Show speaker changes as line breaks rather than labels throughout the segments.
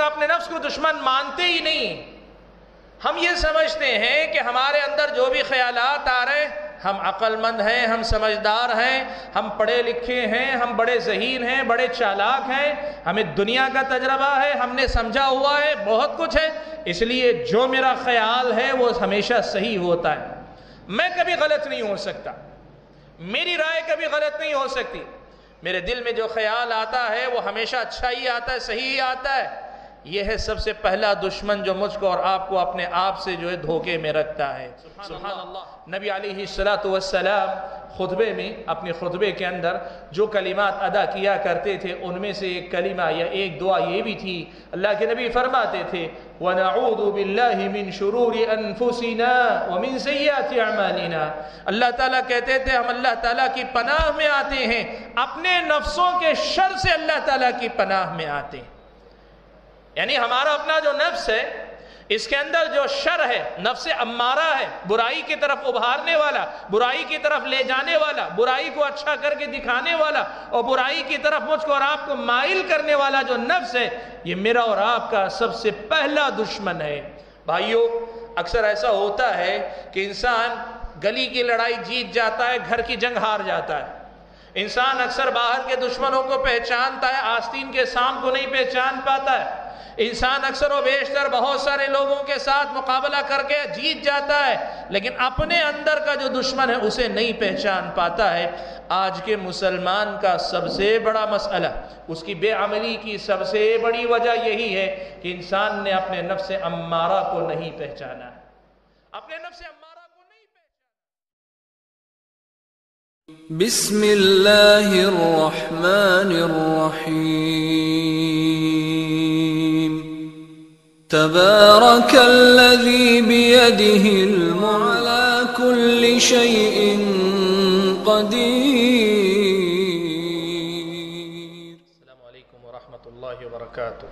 آپ اپنے نفس کو دشمن مانتے ہی نہیں۔ ہم یہ سمجھتے ہیں کہ ہمارے اندر جو بھی خیالات آ رہے ہیں، ہم عقل مند ہیں، ہم سمجھدار ہیں، ہم پڑھے لکھے ہیں، ہم بڑے ذہین ہیں، بڑے چالاک ہیں۔ ہمیں دنیا کا تجربہ ہے، ہم نے سمجھا ہوا ہے، بہت کچھ ہے۔ اس لیے جو میرا خیال ہے، وہ ہمیشہ صحیح ہوتا ہے۔ میں کبھی غلط نہیں ہو سکتا۔ میری رائے کبھی غلط نہیں ہو سکتی۔ میرے دل میں جو خیال آتا ہے، وہ ہمیشہ اچھا ہی آتا ہے، صحیح ہی آتا ہے۔ یہ ہے سب سے پہلا دشمن جو مجھ کو اور آپ کو اپنے آپ سے جو ہے دھوکے میں رکھتا ہے. سبحان اللہ. نبی علیہ السلام خطبے میں اپنے خطبے کے اندر جو کلمات ادا کیا کرتے تھے ان میں سے ایک کلمہ یا ایک دعا یہ بھی تھی اللہ کے نبی فرماتے تھے وَنَعُوذُ بِاللَّهِ مِن شُرُورِ أَنفُسِنَا وَمِن سَيِّئَاتِ أَعْمَالِنَا۔ اللہ تعالیٰ کہتے تھے ہم اللہ تعالیٰ کی پناہ میں آتے ہیں اپنے نفسوں کے شر سے اللہ تعالیٰ کی پناہ میں آتے ہیں۔ یعنی ہمارا اپنا جو نفس ہے، اس کے اندر جو شر ہے، نفس امارہ ہے، برائی کی طرف ابھارنے والا، برائی کی طرف لے جانے والا، برائی کو اچھا کر کے دکھانے والا اور برائی کی طرف مجھ کو اور آپ کو مائل کرنے والا جو نفس ہے، یہ میرا اور آپ کا سب سے پہلا دشمن ہے۔ بھائیو، اکثر ایسا ہوتا ہے کہ انسان گلی کی لڑائی جیت جاتا ہے، گھر کی جنگ ہار جاتا ہے۔ انسان اکثر باہر کے دشمنوں کو پہچانتا ہے، آستین کے سام کو نہیں پہچان پاتا ہے۔ انسان اکثر و بیشتر بہت سارے لوگوں کے ساتھ مقابلہ کر کے جیت جاتا ہے، لیکن اپنے اندر کا جو دشمن ہے، اسے نہیں پہچان پاتا ہے۔ آج کے مسلمان کا سب سے بڑا مسئلہ، اس کی بے عملی کی سب سے بڑی وجہ یہی ہے کہ انسان نے اپنے نفس امارہ کو نہیں پہچانا۔ ہے اپنے نفس امارہ کو نہیں
پہچانا۔ بسم اللہ الرحمن الرحیم۔ تبارك الذي بيده الملك على كل شيء قدير.
السلام علیکم ورحمۃ اللہ وبرکاتہ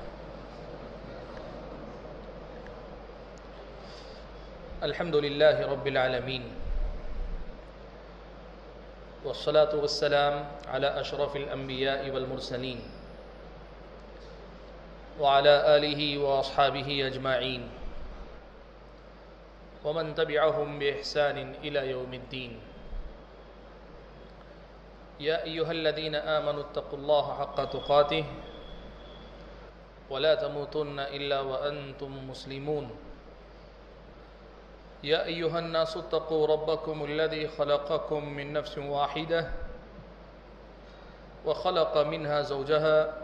الحمد للہ رب العالمین والصلاة والسلام على أشرف الأنبياء والمرسلين. وعلى آله وأصحابه أجمعين. ومن تبعهم بإحسان إلى يوم الدين. يا أيها الذين آمنوا اتقوا الله حق تقاته ولا تموتن إلا وأنتم مسلمون. يا أيها الناس اتقوا ربكم الذي خلقكم من نفس واحدة وخلق منها زوجها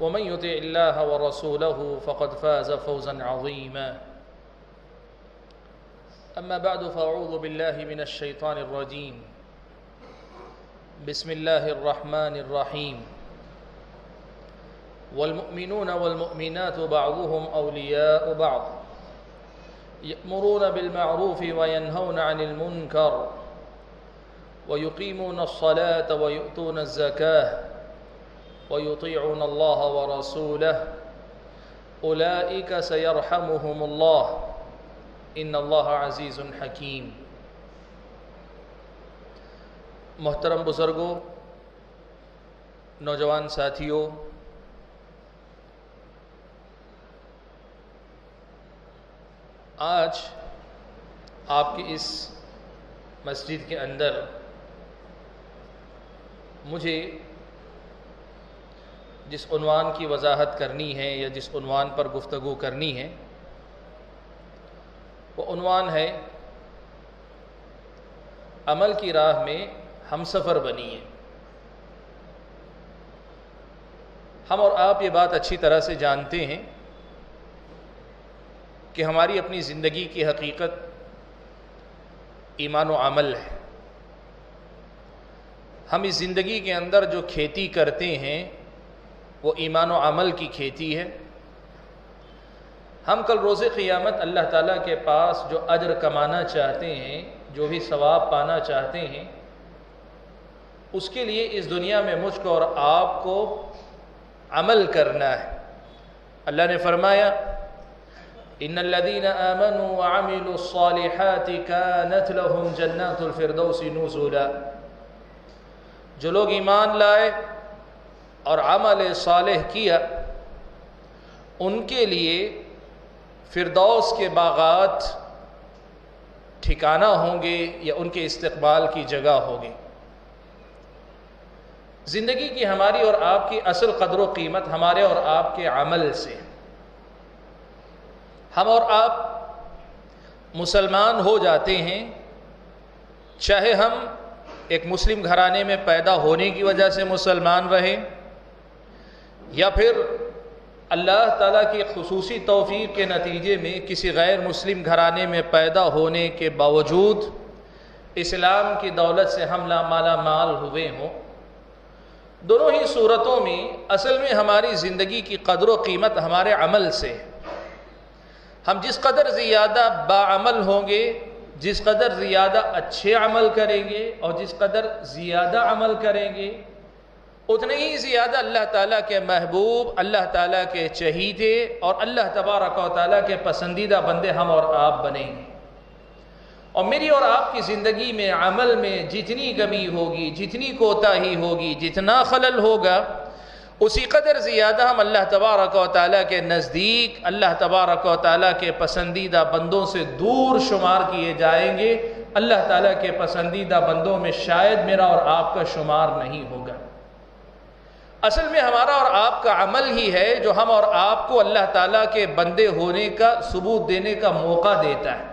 ومن يطع الله ورسوله فقد فاز فوزا عظيما. أما بعد فأعوذ بالله من الشيطان الرجيم. بسم الله الرحمن الرحيم. والمؤمنون والمؤمنات بعضهم أولياء بعض. يأمرون بالمعروف وينهون عن المنكر. ويقيمون الصلاة ويؤتون الزكاة. ويطيعون الله ورسوله. أولئك سيرحمهم الله. إن الله عزيز حكيم. محترم بزرگوں نوجوان ساتھیوں آج آپ کی اس مسجد کے اندر مجھے جس عنوان کی وضاحت کرنی ہے یا جس عنوان پر گفتگو کرنی ہے، وہ عنوان ہے، عمل کی راہ میں ہم سفر بنی ہے ہم اور آپ یہ بات اچھی طرح سے جانتے ہیں کہ ہماری اپنی زندگی کی حقیقت ایمان و عمل ہے۔ ہم اس زندگی کے اندر جو کھیتی کرتے ہیں وہ ایمان و عمل کی کھیتی ہے۔ ہم کل روز قیامت اللہ تعالیٰ کے پاس جو اجر کمانا چاہتے ہیں، جو بھی ثواب پانا چاہتے ہیں، اس کے لیے اس دنیا میں مجھ کو اور آپ کو عمل کرنا ہے۔ اللہ نے فرمایا، ان الذين امنوا وعملوا الصالحات كانت لهم جنات الفردوس نزلا۔ جو لوگ ایمان لائے اور عمل صالح کیا، ان کے لیے فردوس کے باغات ٹھکانہ ہوں گے یا ان کے استقبال کی جگہ ہوگی۔ زندگی کی ہماری اور آپ کی اصل قدر و قیمت ہمارے اور آپ کے عمل سے۔ ہم اور آپ مسلمان ہو جاتے ہیں، چاہے ہم ایک مسلم گھرانے میں پیدا ہونے کی وجہ سے مسلمان رہیں یا پھر اللہ تعالیٰ کی خصوصی توفیق کے نتیجے میں کسی غیر مسلم گھرانے میں پیدا ہونے کے باوجود اسلام کی دولت سے ہم مالا مال ہوئے ہوں، دونوں ہی صورتوں میں اصل میں ہماری زندگی کی قدر و قیمت ہمارے عمل سے ہم جس قدر زیادہ باعمل ہوں گے، جس قدر زیادہ اچھے عمل کریں گے اور جس قدر زیادہ عمل کریں گے اتنے ہی زیادہ اللہ تعالیٰ کے محبوب، اللہ تعالیٰ کے چہیدے اور اللہ تبارک و تعالیٰ کے پسندیدہ بندے ہم اور آپ بنیں گے۔ اور میری اور آپ کی زندگی میں، عمل میں جتنی کمی ہوگی، جتنی کوتاہی ہوگی، جتنا خلل ہوگا، اسی قدر زیادہ ہم اللہ تبارک و تعالیٰ کے نزدیک، اللہ تبارک و تعالیٰ کے پسندیدہ بندوں سے دور شمار کیے جائیں گے۔ اللہ تعالیٰ کے پسندیدہ بندوں میں شاید میرا اور آپ کا شمار نہیں ہوگا۔ اصل میں ہمارا اور آپ کا عمل ہی ہے جو ہم اور آپ کو اللہ تعالیٰ کے بندے ہونے کا، ثبوت دینے کا موقع دیتا ہے۔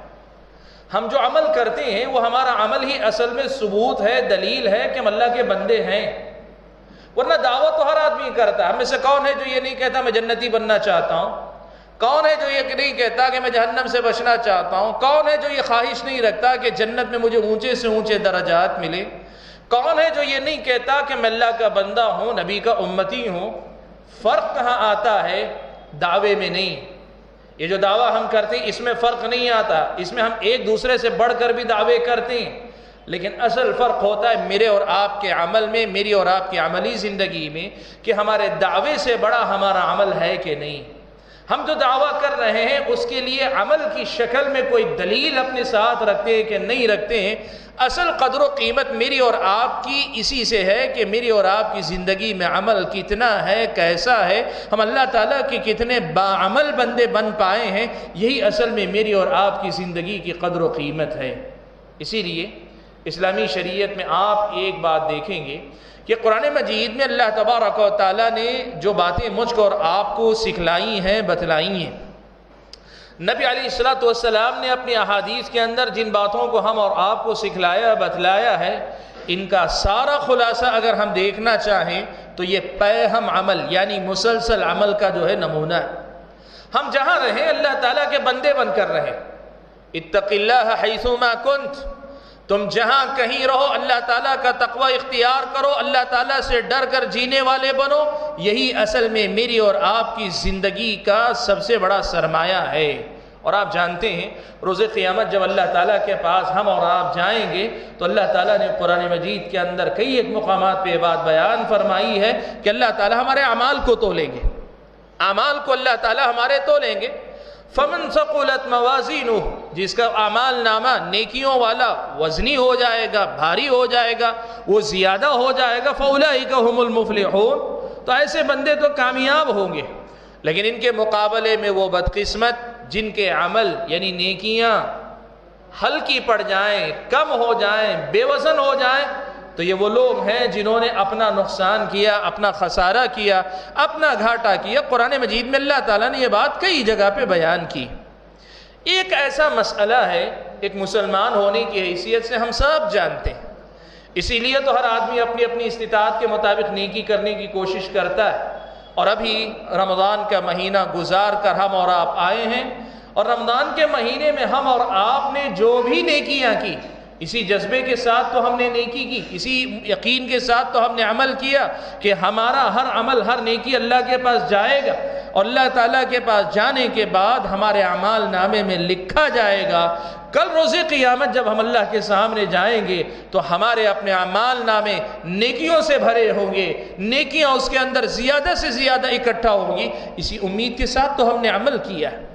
ہم جو عمل کرتے ہیں، وہ ہمارا عمل ہی اصل میں ثبوت ہے، دلیل ہے کہ ہم اللہ کے بندے ہیں۔ ورنہ دعوت تو ہر آدمی کرتا ہے۔ ہم میں سے کون ہے جو یہ نہیں کہتا میں جنتی بننا چاہتا ہوں؟ کون ہے جو یہ نہیں کہتا کہ میں جہنم سے بچنا چاہتا ہوں؟ کون ہے جو یہ خواہش نہیں رکھتا کہ جنت میں مجھے اونچے سے اونچے درجات ملے؟ کون ہے جو یہ نہیں کہتا کہ میں اللہ کا بندہ ہوں، نبی کا امتی ہوں؟ فرق کہاں آتا ہے؟ دعوے میں نہیں۔ یہ جو دعویٰ ہم کرتے ہیں، اس میں فرق نہیں آتا۔ اس میں ہم ایک دوسرے سے بڑھ کر بھی دعوے کرتے ہیں۔ لیکن اصل فرق ہوتا ہے میرے اور آپ کے عمل میں، میری اور آپ کی عملی زندگی میں، کہ ہمارے دعوے سے بڑا ہمارا عمل ہے کہ نہیں۔ ہم جو دعویٰ کر رہے ہیں، اس کے لیے عمل کی شکل میں کوئی دلیل اپنے ساتھ رکھتے ہیں کہ نہیں رکھتے ہیں؟ اصل قدر و قیمت میری اور آپ کی اسی سے ہے کہ میری اور آپ کی زندگی میں عمل کتنا ہے، کیسا ہے، ہم اللہ تعالیٰ کے کتنے باعمل بندے بن پائے ہیں، یہی اصل میں میری اور آپ کی زندگی کی قدر و قیمت ہے۔ اسی لیے اسلامی شریعت میں آپ ایک بات دیکھیں گے کہ قرآن مجید میں اللہ تبارک و تعالیٰ نے جو باتیں مجھ کو اور آپ کو سکھلائی ہیں، بتلائی ہیں۔ نبی علیہ السلاۃ والسلام نے اپنی احادیث کے اندر جن باتوں کو ہم اور آپ کو سکھلایا، بتلایا ہے، ان کا سارا خلاصہ اگر ہم دیکھنا چاہیں تو یہ پے ہم عمل یعنی مسلسل عمل کا جو ہے نمونہ ہے۔ ہم جہاں رہیں، اللہ تعالیٰ کے بندے بن کر رہیں۔ اتق اللہ حیثما کنت۔ تم جہاں کہیں رہو، اللہ تعالیٰ کا تقوی اختیار کرو، اللہ تعالیٰ سے ڈر کر جینے والے بنو۔ یہی اصل میں میری اور آپ کی زندگی کا سب سے بڑا سرمایہ ہے۔ اور آپ جانتے ہیں روز قیامت جب اللہ تعالیٰ کے پاس ہم اور آپ جائیں گے، تو اللہ تعالیٰ نے قرآن مجید کے اندر کئی ایک مقامات پہ بات بیان فرمائی ہے کہ اللہ تعالیٰ ہمارے اعمال کو تولیں گے۔ اعمال کو اللہ تعالیٰ ہمارے تولیں گے۔ فمن ثقلت موازینہ، جس کا اعمال نامہ نیکیوں والا وزنی ہو جائے گا، بھاری ہو جائے گا، وہ زیادہ ہو جائے گا فَأُولَئِكَ هُمُ الْمُفْلِحُونَ۔ تو ایسے بندے تو کامیاب ہوں گے۔ لیکن ان کے مقابلے میں وہ بدقسمت، جن کے عمل یعنی نیکیاں ہلکی پڑ جائیں، کم ہو جائیں، بے وزن ہو جائیں تو یہ وہ لوگ ہیں جنہوں نے اپنا نقصان کیا، اپنا خسارہ کیا، اپنا گھاٹا کیا۔ قرآن مجید میں اللہ تعالیٰ نے یہ بات کئی جگہ پہ بیان کی۔ ایک ایسا مسئلہ ہے، ایک مسلمان ہونے کی حیثیت سے ہم سب جانتے ہیں۔ اسی لیے تو ہر آدمی اپنی اپنی استطاعت کے مطابق نیکی کرنے کی کوشش کرتا ہے۔ اور ابھی رمضان کا مہینہ گزار کر ہم اور آپ آئے ہیں۔ اور رمضان کے مہینے میں ہم اور آپ نے جو بھی نیکیاں کی اسی جذبے کے ساتھ تو ہم نے نیکی کی، اسی یقین کے ساتھ تو ہم نے عمل کیا کہ ہمارا ہر عمل ہر نیکی اللہ کے پاس جائے گا اور اللہ تعالیٰ کے پاس جانے کے بعد ہمارے اعمال نامے میں لکھا جائے گا۔ کل روز قیامت جب ہم اللہ کے سامنے جائیں گے تو ہمارے اپنے اعمال نامے نیکیوں سے بھرے ہوں گے، نیکیاں اس کے اندر زیادہ سے زیادہ اکٹھا ہوں گی۔ اسی امید کے ساتھ تو ہم نے عمل کیا ہے۔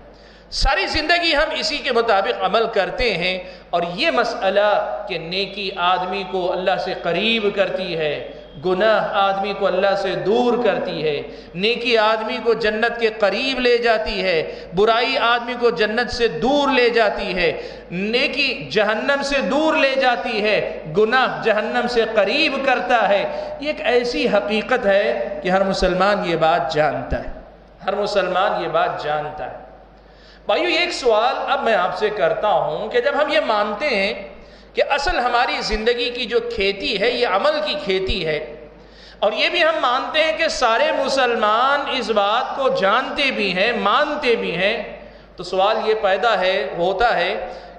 ساری زندگی ہم اسی کے مطابق عمل کرتے ہیں اور یہ مسئلہ کہ نیکی آدمی کو اللہ سے قریب کرتی ہے، گناہ آدمی کو اللہ سے دور کرتی ہے۔ نیکی آدمی کو جنت کے قریب لے جاتی ہے، برائی آدمی کو جنت سے دور لے جاتی ہے۔ نیکی جہنم سے دور لے جاتی ہے، گناہ جہنم سے قریب کرتا ہے۔ یہ ایک ایسی حقیقت ہے کہ ہر مسلمان یہ بات جانتا ہے۔ ہر مسلمان یہ بات جانتا ہے۔ بھائیو ایک سوال اب میں آپ سے کرتا ہوں کہ جب ہم یہ مانتے ہیں کہ اصل ہماری زندگی کی جو کھیتی ہے، یہ عمل کی کھیتی ہے، اور یہ بھی ہم مانتے ہیں کہ سارے مسلمان اس بات کو جانتے بھی ہیں، مانتے بھی ہیں، تو سوال یہ پیدا ہے، ہوتا ہے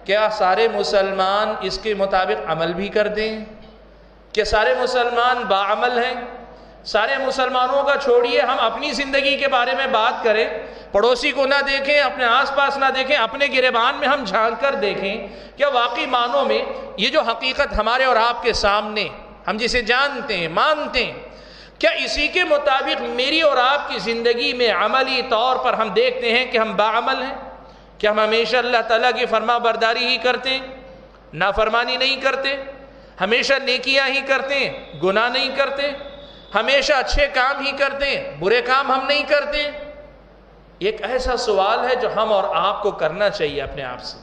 کیا سارے مسلمان اس کے مطابق عمل بھی کر دیں؟ کہ سارے مسلمان باعمل ہیں؟ سارے مسلمانوں کا چھوڑیے، ہم اپنی زندگی کے بارے میں بات کریں، پڑوسی کو نہ دیکھیں، اپنے آس پاس نہ دیکھیں، اپنے گریبان میں ہم جھانک کر دیکھیں کیا واقعی معنوں میں یہ جو حقیقت ہمارے اور آپ کے سامنے، ہم جسے جانتے ہیں، مانتے ہیں، کیا اسی کے مطابق میری اور آپ کی زندگی میں عملی طور پر ہم دیکھتے ہیں کہ ہم باعمل ہیں؟ کیا ہم ہمیشہ اللہ تعالیٰ کی فرما برداری ہی کرتے ہیں؟ نافرمانی نہیں کرتے، ہمیشہ نیکیاں ہی کرتے ہیں، گناہ نہیں کرتے ہمیشہ اچھے کام ہی کرتے ہیں، برے کام ہم نہیں کرتے ایک ایسا سوال ہے جو ہم اور آپ کو کرنا چاہیے اپنے آپ سے۔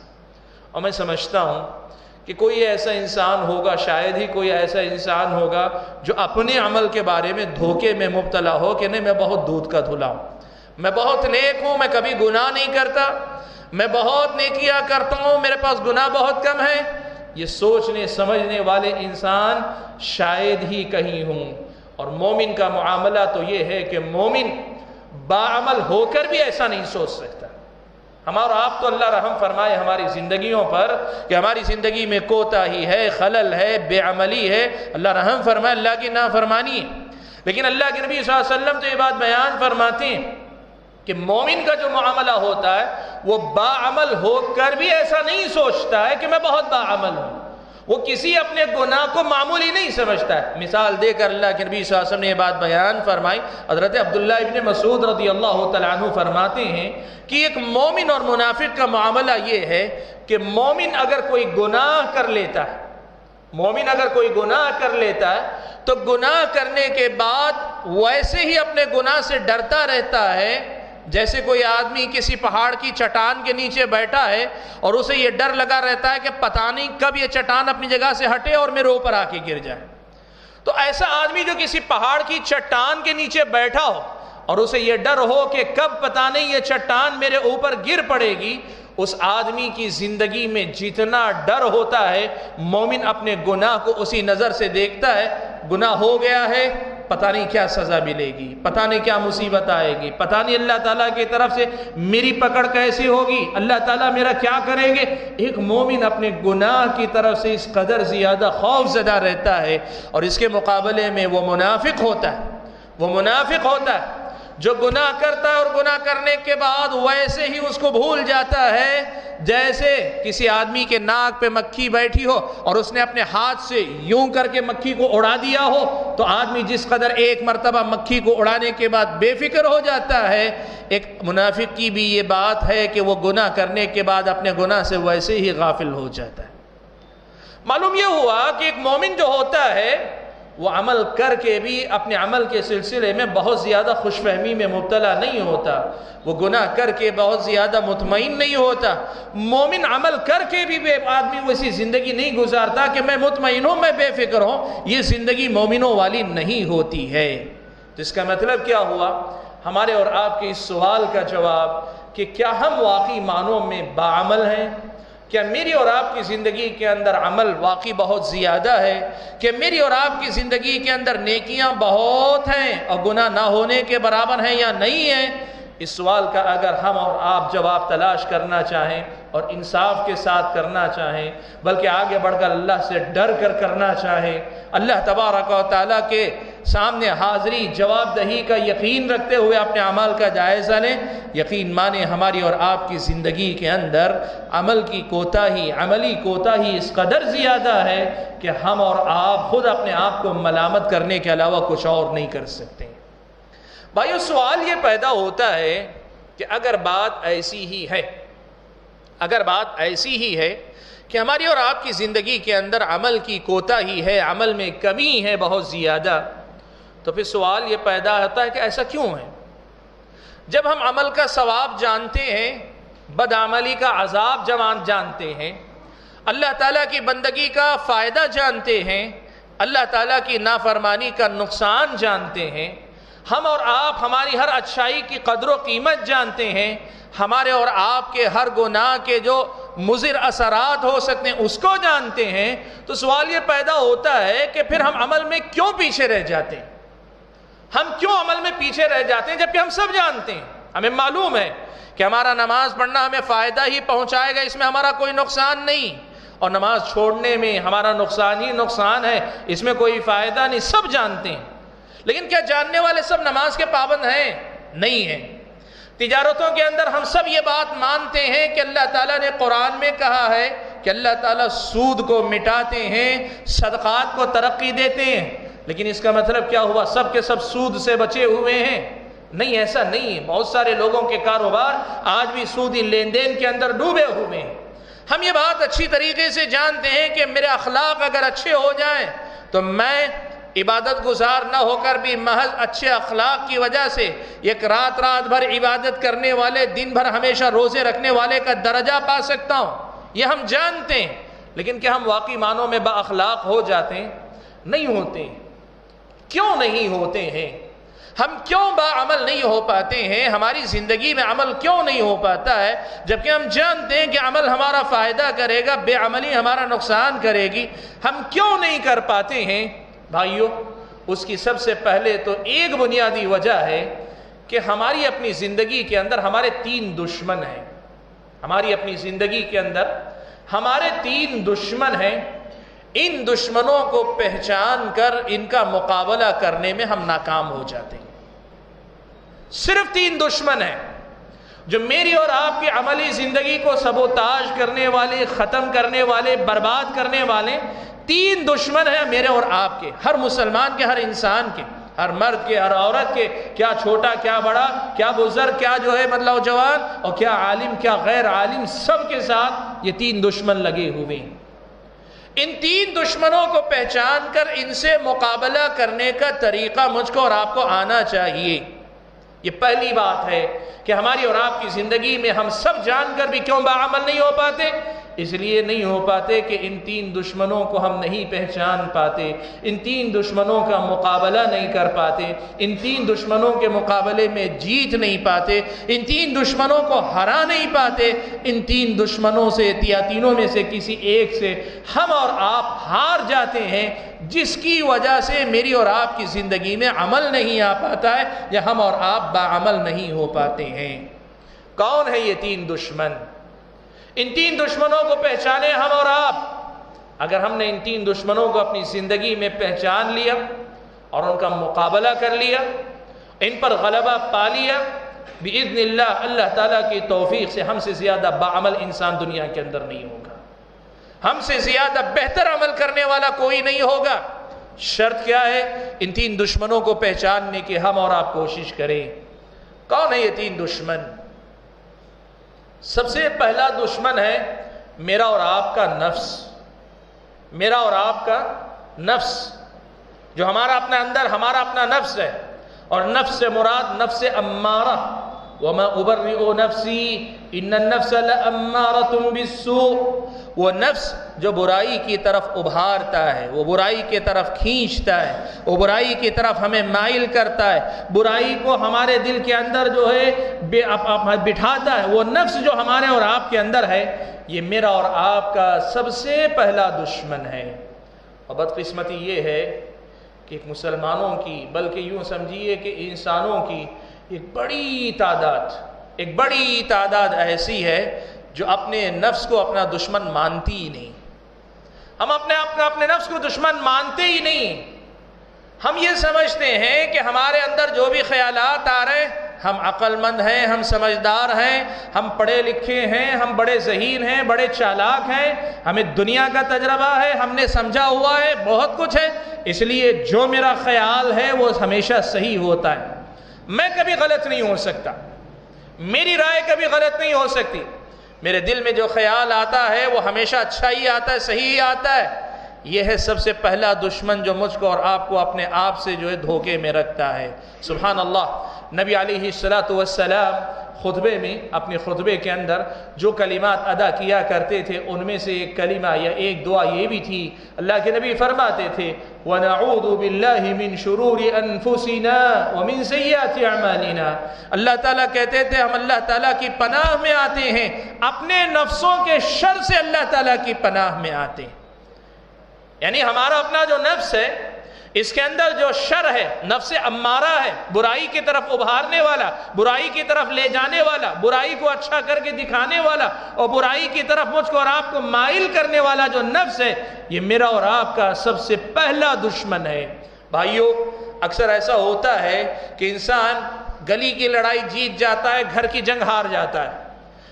اور میں سمجھتا ہوں کہ کوئی ایسا انسان ہوگا، شاید ہی کوئی ایسا انسان ہوگا جو اپنے عمل کے بارے میں دھوکے میں مبتلا ہو کہ نہیں، میں بہت دودھ کا دھلا ہوں۔ میں بہت نیک ہوں، میں کبھی گناہ نہیں کرتا۔ میں بہت نیکیاں کرتا ہوں، میرے پاس گناہ بہت کم ہے یہ سوچنے، سمجھنے والے انسان شاید ہی کہیں ہوں۔ اور مومن کا معاملہ تو یہ ہے کہ مومن باعمل ہو کر بھی ایسا نہیں سوچ سکتا۔ ہمارا آپ تو اللہ رحم فرمائے ہماری زندگیوں پر کہ ہماری زندگی میں کوتا ہی ہے، خلل ہے، بے عملی ہے۔ اللہ رحم فرمائے، اللہ کی نافرمانی ہے۔ لیکن اللہ کے نبی صلی اللہ علیہ وسلم تو یہ بات بیان فرماتے ہیں کہ مومن کا جو معاملہ ہوتا ہے، وہ باعمل ہو کر بھی ایسا نہیں سوچتا ہے کہ میں بہت باعمل ہوں۔ وہ کسی اپنے گناہ کو معمولی نہیں سمجھتا ہے۔ مثال دے کر اللہ کے نبی صلی اللہ علیہ وسلم نے یہ بات بیان فرمائی۔ حضرت عبداللہ ابن مسعود رضی اللہ تعالیٰ عنہ فرماتے ہیں کہ ایک مومن اور منافق کا معاملہ یہ ہے کہ مومن اگر کوئی گناہ کر لیتا ہے، مومن اگر کوئی گناہ کر لیتا ہے، تو گناہ کرنے کے بعد ویسے ہی اپنے گناہ سے ڈرتا رہتا ہے۔ جیسے کوئی آدمی کسی پہاڑ کی چٹان کے نیچے بیٹھا ہے اور اسے یہ ڈر لگا رہتا ہے کہ پتہ نہیں کب یہ چٹان اپنی جگہ سے ہٹے اور میرے اوپر آ کے گر جائے۔ تو ایسا آدمی جو کسی پہاڑ کی چٹان کے نیچے بیٹھا ہو اور اسے یہ ڈر ہو کہ کب پتہ نہیں یہ چٹان میرے اوپر گر پڑے گی اس آدمی کی زندگی میں جتنا ڈر ہوتا ہے، مومن اپنے گناہ کو اسی نظر سے دیکھتا ہے، گناہ ہو گیا ہے، پتہ نہیں کیا سزا ملے گی، پتہ نہیں کیا مصیبت آئے گی، پتہ نہیں اللہ تعالیٰ کی طرف سے میری پکڑ کیسی ہوگی، اللہ تعالیٰ میرا کیا کریں گے؟ ایک مومن اپنے گناہ کی طرف سے اس قدر زیادہ خوف زدہ رہتا ہے اور اس کے مقابلے میں وہ منافق ہوتا ہے، وہ منافق ہوتا ہے۔ جو گناہ کرتا ہے اور گناہ کرنے کے بعد ویسے ہی اس کو بھول جاتا ہے، جیسے کسی آدمی کے ناک پہ مکھی بیٹھی ہو اور اس نے اپنے ہاتھ سے یوں کر کے مکھی کو اڑا دیا ہو، تو آدمی جس قدر ایک مرتبہ مکھی کو اڑانے کے بعد بے فکر ہو جاتا ہے، ایک منافق کی بھی یہ بات ہے کہ وہ گناہ کرنے کے بعد اپنے گناہ سے ویسے ہی غافل ہو جاتا ہے۔ معلوم یہ ہوا کہ ایک مومن جو ہوتا ہے وہ عمل کر کے بھی اپنے عمل کے سلسلے میں بہت زیادہ خوش فہمی میں مبتلا نہیں ہوتا۔ وہ گناہ کر کے بہت زیادہ مطمئن نہیں ہوتا۔ مومن عمل کر کے بھی بے آدمی ویسی زندگی نہیں گزارتا کہ میں مطمئن ہوں، میں بے فکر ہوں۔ یہ زندگی مومنوں والی نہیں ہوتی ہے۔ تو اس کا مطلب کیا ہوا؟ ہمارے اور آپ کے اس سوال کا جواب کہ کیا ہم واقعی معنوں میں باعمل ہیں؟ کیا میری اور آپ کی زندگی کے اندر عمل واقعی بہت زیادہ ہے؟ کہ میری اور آپ کی زندگی کے اندر نیکیاں بہت ہیں اور گناہ نہ ہونے کے برابر ہیں یا نہیں ہیں؟ اس سوال کا اگر ہم اور آپ جواب تلاش کرنا چاہیں اور انصاف کے ساتھ کرنا چاہیں، بلکہ آگے بڑھ کر اللہ سے ڈر کر کرنا چاہیں، اللہ تبارک و تعالیٰ کے سامنے حاضری جواب دہی کا یقین رکھتے ہوئے اپنے عمل کا جائزہ لیں۔ یقین مانیں ہماری اور آپ کی زندگی کے اندر عمل کی کوتاہی عملی کوتاہی اس قدر زیادہ ہے کہ ہم اور آپ خود اپنے آپ کو ملامت کرنے کے علاوہ کچھ اور نہیں کر سکتے۔ بھائیو سوال یہ پیدا ہوتا ہے کہ اگر بات ایسی ہی ہے، اگر بات ایسی ہی ہے کہ ہماری اور آپ کی زندگی کے اندر عمل کی کوتا ہی ہے، عمل میں کمی ہے بہت زیادہ تو پھر سوال یہ پیدا ہوتا ہے کہ ایسا کیوں ہے؟ جب ہم عمل کا ثواب جانتے ہیں، بدعملی کا عذاب جوان جانتے ہیں، اللہ تعالیٰ کی بندگی کا فائدہ جانتے ہیں، اللہ تعالیٰ کی نافرمانی کا نقصان جانتے ہیں، ہم اور آپ ہماری ہر اچھائی کی قدر و قیمت جانتے ہیں، ہمارے اور آپ کے ہر گناہ کے جو مضر اثرات ہو سکتے ہیں، اس کو جانتے ہیں، تو سوال یہ پیدا ہوتا ہے کہ پھر ہم عمل میں کیوں پیچھے رہ جاتے ہیں؟ ہم کیوں عمل میں پیچھے رہ جاتے ہیں جبکہ ہم سب جانتے ہیں؟ ہمیں معلوم ہے کہ ہمارا نماز پڑھنا ہمیں فائدہ ہی پہنچائے گا، اس میں ہمارا کوئی نقصان نہیں۔ اور نماز چھوڑنے میں ہمارا نقصان ہی نقصان ہے، اس میں کوئی فائدہ نہیں، سب جانتے ہیں۔ لیکن کیا جاننے والے سب نماز کے پابند ہیں؟ نہیں ہیں۔ تجارتوں کے اندر ہم سب یہ بات مانتے ہیں کہ اللہ تعالیٰ نے قرآن میں کہا ہے کہ اللہ تعالیٰ سود کو مٹاتے ہیں، صدقات کو ترقی دیتے ہیں۔ لیکن اس کا مطلب کیا ہوا؟ سب کے سب سود سے بچے ہوئے ہیں۔ نہیں، ایسا نہیں۔ ہے بہت سارے لوگوں کے کاروبار آج بھی سودی لین دین کے اندر ڈوبے ہوئے ہیں۔ ہم یہ بات اچھی طریقے سے جانتے ہیں کہ میرے اخلاق اگر اچھے ہو جائیں تو میں عبادت گزار نہ ہو کر بھی محض اچھے اخلاق کی وجہ سے ایک رات رات بھر عبادت کرنے والے، دن بھر ہمیشہ روزے رکھنے والے کا درجہ پا سکتا ہوں۔ یہ ہم جانتے ہیں، لیکن کیا ہم واقعی معنوں میں با اخلاق ہو جاتے ہیں؟ نہیں ہوتے۔ کیوں نہیں ہوتے ہیں؟ ہم کیوں با عمل نہیں ہو پاتے ہیں؟ ہماری زندگی میں عمل کیوں نہیں ہو پاتا ہے؟ جبکہ ہم جانتے ہیں کہ عمل ہمارا فائدہ کرے گا، بے عملی ہمارا نقصان کرے گی۔ ہم کیوں نہیں کر پاتے ہیں؟ بھائیوں اس کی سب سے پہلے تو ایک بنیادی وجہ ہے کہ ہماری اپنی زندگی کے اندر ہمارے تین دشمن ہیں۔ ہماری اپنی زندگی کے اندر ہمارے تین دشمن ہیں۔ ان دشمنوں کو پہچان کر ان کا مقابلہ کرنے میں ہم ناکام ہو جاتے ہیں۔ صرف تین دشمن ہیں جو میری اور آپ کی عملی زندگی کو سبوتاج کرنے والے، ختم کرنے والے، برباد کرنے والے تین دشمن ہیں میرے اور آپ کے، ہر مسلمان کے، ہر انسان کے، ہر مرد کے، ہر عورت کے، کیا چھوٹا، کیا بڑا، کیا بزرگ، کیا جو ہے مطلب جوان اور کیا عالم، کیا غیر عالم، سب کے ساتھ یہ تین دشمن لگے ہوئے ہیں۔ ان تین دشمنوں کو پہچان کر ان سے مقابلہ کرنے کا طریقہ مجھ کو اور آپ کو آنا چاہیے۔ یہ پہلی بات ہے کہ ہماری اور آپ کی زندگی میں ہم سب جان کر بھی کیوں بعمل نہیں ہو پاتے؟ اس لیے نہیں ہو پاتے کہ ان تین دشمنوں کو ہم نہیں پہچان پاتے، ان تین دشمنوں کا مقابلہ نہیں کر پاتے، ان تین دشمنوں کے مقابلے میں جیت نہیں پاتے، ان تین دشمنوں کو ہرا نہیں پاتے، ان تین دشمنوں سے یا تینوں میں سے کسی ایک سے ہم اور آپ ہار جاتے ہیں، جس کی وجہ سے میری اور آپ کی زندگی میں عمل نہیں آ پاتا ہے یا ہم اور آپ باعمل نہیں ہو پاتے ہیں۔ کون ہے یہ تین دشمن؟ ان تین دشمنوں کو پہچانے ہم اور آپ۔ اگر ہم نے ان تین دشمنوں کو اپنی زندگی میں پہچان لیا اور ان کا مقابلہ کر لیا، ان پر غلبہ پا لیا، بِإِذْنِ اللہ اللہ تعالیٰ کی توفیق سے ہم سے زیادہ باعمل انسان دنیا کے اندر نہیں ہوگا۔ ہم سے زیادہ بہتر عمل کرنے والا کوئی نہیں ہوگا۔ شرط کیا ہے؟ ان تین دشمنوں کو پہچاننے کی ہم اور آپ کوشش کریں۔ کون ہے یہ تین دشمن؟ سب سے پہلا دشمن ہے میرا اور آپ کا نفس، میرا اور آپ کا نفس، جو ہمارا اپنا اندر، ہمارا اپنا نفس ہے۔ اور نفس سے مراد نفس امارہ۔ وما ابرئ نفسی ان النفس لامارة بالسوء وہ نفس جو برائی کی طرف ابھارتا ہے، وہ برائی کی طرف کھینچتا ہے، وہ برائی کی طرف ہمیں مائل کرتا ہے۔ برائی کو ہمارے دل کے اندر جو ہے بٹھاتا ہے۔ وہ نفس جو ہمارے اور آپ کے اندر ہے، یہ میرا اور آپ کا سب سے پہلا دشمن ہے۔ اور بدقسمتی یہ ہے کہ مسلمانوں کی، بلکہ یوں سمجھیے کہ انسانوں کی ایک بڑی تعداد، ایک بڑی تعداد ایسی ہے جو اپنے نفس کو اپنا دشمن مانتی ہی نہیں۔ ہم اپنے اپنے اپنے نفس کو دشمن مانتے ہی نہیں۔ ہم یہ سمجھتے ہیں کہ ہمارے اندر جو بھی خیالات آ رہے ہیں، ہم عقل مند ہیں، ہم سمجھدار ہیں، ہم پڑھے لکھے ہیں، ہم بڑے ذہین ہیں، بڑے چالاک ہیں۔ ہمیں دنیا کا تجربہ ہے، ہم نے سمجھا ہوا ہے، بہت کچھ ہے۔ اس لیے جو میرا خیال ہے، وہ ہمیشہ صحیح ہوتا ہے۔ میں کبھی غلط نہیں ہو سکتا۔ میری رائے کبھی غلط نہیں ہو سکتی۔ میرے دل میں جو خیال آتا ہے، وہ ہمیشہ اچھا ہی آتا ہے، صحیح ہی آتا ہے۔ یہ ہے سب سے پہلا دشمن جو مجھ کو اور آپ کو اپنے آپ سے جو ہے دھوکے میں رکھتا ہے۔ سبحان اللہ۔ نبی علیہ السلام خطبے میں، اپنے خطبے کے اندر جو کلمات ادا کیا کرتے تھے، ان میں سے ایک کلمہ یا ایک دعا یہ بھی تھی۔ اللہ کے نبی فرماتے تھے، وَنَعُوذُ بِاللَّهِ مِن شُرُورِ أَنفُسِنَا وَمِن سَيِّئَاتِ أَعْمَالِنَا اللہ تعالیٰ کہتے تھے، ہم اللہ تعالیٰ کی پناہ میں آتے ہیں۔ اپنے نفسوں کے شر سے اللہ تعالیٰ کی پناہ میں آتے ہیں۔ یعنی ہمارا اپنا جو نفس ہے اس کے اندر جو شر ہے، نفس امارہ ہے، برائی کی طرف ابھارنے والا، برائی کی طرف لے جانے والا، برائی کو اچھا کر کے دکھانے والا اور برائی کی طرف مجھ کو اور آپ کو مائل کرنے والا جو نفس ہے، یہ میرا اور آپ کا سب سے پہلا دشمن ہے۔ بھائیو، اکثر ایسا ہوتا ہے کہ انسان گلی کی لڑائی جیت جاتا ہے، گھر کی جنگ ہار جاتا ہے۔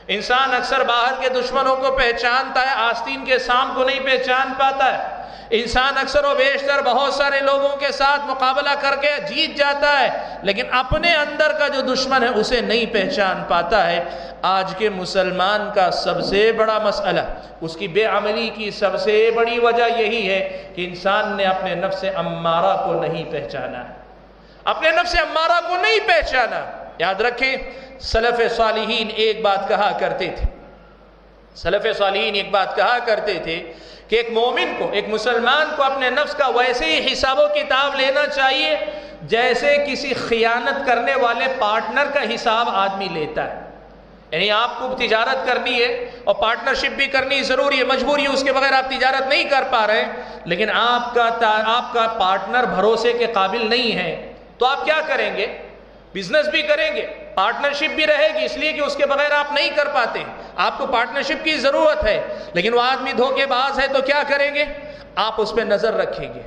انسان اکثر باہر کے دشمنوں کو پہچانتا ہے، آستین کے سام کو نہیں پہچان پاتا ہے۔ انسان اکثر و بیشتر بہت سارے لوگوں کے ساتھ مقابلہ کر کے جیت جاتا ہے، لیکن اپنے اندر کا جو دشمن ہے، اسے نہیں پہچان پاتا ہے۔ آج کے مسلمان کا سب سے بڑا مسئلہ، اس کی بے عملی کی سب سے بڑی وجہ یہی ہے کہ انسان نے اپنے نفس امارہ کو نہیں پہچانا۔ اپنے نفس امارہ کو نہیں پہچانا۔ یاد رکھیں، سلف صالحین ایک بات کہا کرتے تھے۔ سلف صالحین ایک بات کہا کرتے تھے کہ ایک مومن کو، ایک مسلمان کو اپنے نفس کا ویسے ہی حساب و کتاب لینا چاہیے جیسے کسی خیانت کرنے والے پارٹنر کا حساب آدمی لیتا ہے۔ یعنی آپ کو تجارت کرنی ہے اور پارٹنرشپ بھی کرنی ضروری ہے، مجبوری ہے، اس کے بغیر آپ تجارت نہیں کر پا رہے لیکن آپ کا آپ کا پارٹنر بھروسے کے قابل نہیں ہے۔ تو آپ کیا کریں گے؟ بزنس بھی کریں گے۔ پارٹنرشپ بھی رہے گی، اس لیے کہ اس کے بغیر آپ نہیں کر پاتے۔ آپ کو پارٹنرشپ کی ضرورت ہے، لیکن وہ آدمی دھوکے باز ہے تو کیا کریں گے؟ آپ اس پہ نظر رکھیں گے۔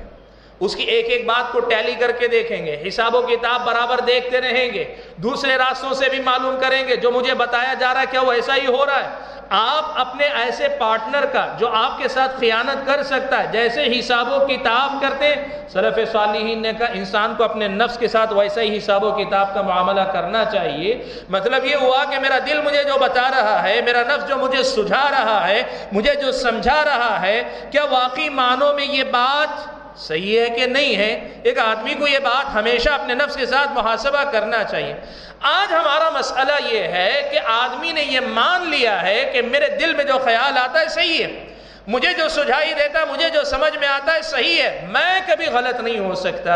اس کی ایک ایک بات کو ٹیلی کر کے دیکھیں گے حساب و کتاب برابر دیکھتے رہیں گے، دوسرے راستوں سے بھی معلوم کریں گے، جو مجھے بتایا جا رہا ہے کیا وہ ایسا ہی ہو رہا ہے۔ آپ اپنے ایسے پارٹنر کا جو آپ کے ساتھ خیانت کر سکتا ہے، جیسے حساب و کتاب کرتے صرف صالحین نے کہا، انسان کو اپنے نفس کے ساتھ ویسا ہی حساب و کتاب کا معاملہ کرنا چاہیے۔ مطلب یہ ہوا کہ میرا دل مجھے جو بتا رہا ہے، میرا نفس جو مجھے سجھا رہا ہے، مجھے جو سمجھا رہا ہے، کیا واقعی معنوں میں یہ بات صحیح ہے کہ نہیں ہے؟ ایک آدمی کو یہ بات ہمیشہ اپنے نفس کے ساتھ محاسبہ کرنا چاہیے۔ آج ہمارا مسئلہ یہ ہے کہ آدمی نے یہ مان لیا ہے کہ میرے دل میں جو خیال آتا ہے صحیح ہے۔ مجھے جو سجھائی دیتا ہے مجھے جو سمجھ میں آتا ہے صحیح ہے۔ میں کبھی غلط نہیں ہو سکتا۔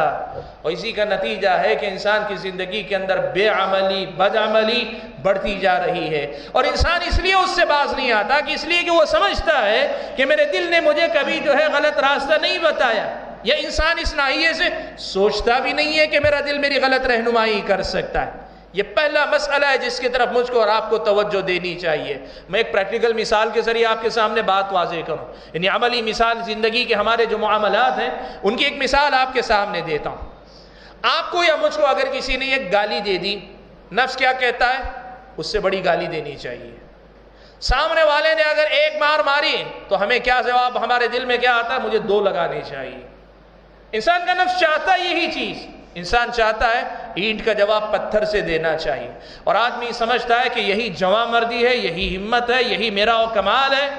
اور اسی کا نتیجہ ہے کہ انسان کی زندگی کے اندر بے عملی، بد عملی بڑھتی جا رہی ہے۔ اور انسان اس لیے اس سے باز نہیں آتا کہ اس لیے کہ وہ سمجھتا ہے کہ میرے دل نے مجھے کبھی جو ہے غلط راستہ نہیں بتایا۔ یا انسان اس ناحیے سے سوچتا بھی نہیں ہے کہ میرا دل میری غلط رہنمائی کر سکتا ہے۔ یہ پہلا مسئلہ ہے جس کی طرف مجھ کو اور آپ کو توجہ دینی چاہیے۔ میں ایک پریکٹیکل مثال کے ذریعے آپ کے سامنے بات واضح کروں۔ یعنی عملی مثال زندگی کے ہمارے جو معاملات ہیں، ان کی ایک مثال آپ کے سامنے دیتا ہوں۔ آپ کو یا مجھ کو اگر کسی نے ایک گالی دے دی، نفس کیا کہتا ہے؟ اس سے بڑی گالی دینی چاہیے۔ سامنے والے نے اگر ایک مار ماری، تو ہمیں کیا جواب؟ ہمارے دل میں کیا آتا ہے؟ مجھے دو لگانے چاہیے۔ انسان کا نفس چاہتا ہے یہی چیز۔ انسان چاہتا ہے اینٹ کا جواب پتھر سے دینا چاہیے۔ اور آدمی سمجھتا ہے کہ یہی جمع مردی ہے، یہی ہمت ہے، یہی میرا و کمال ہے۔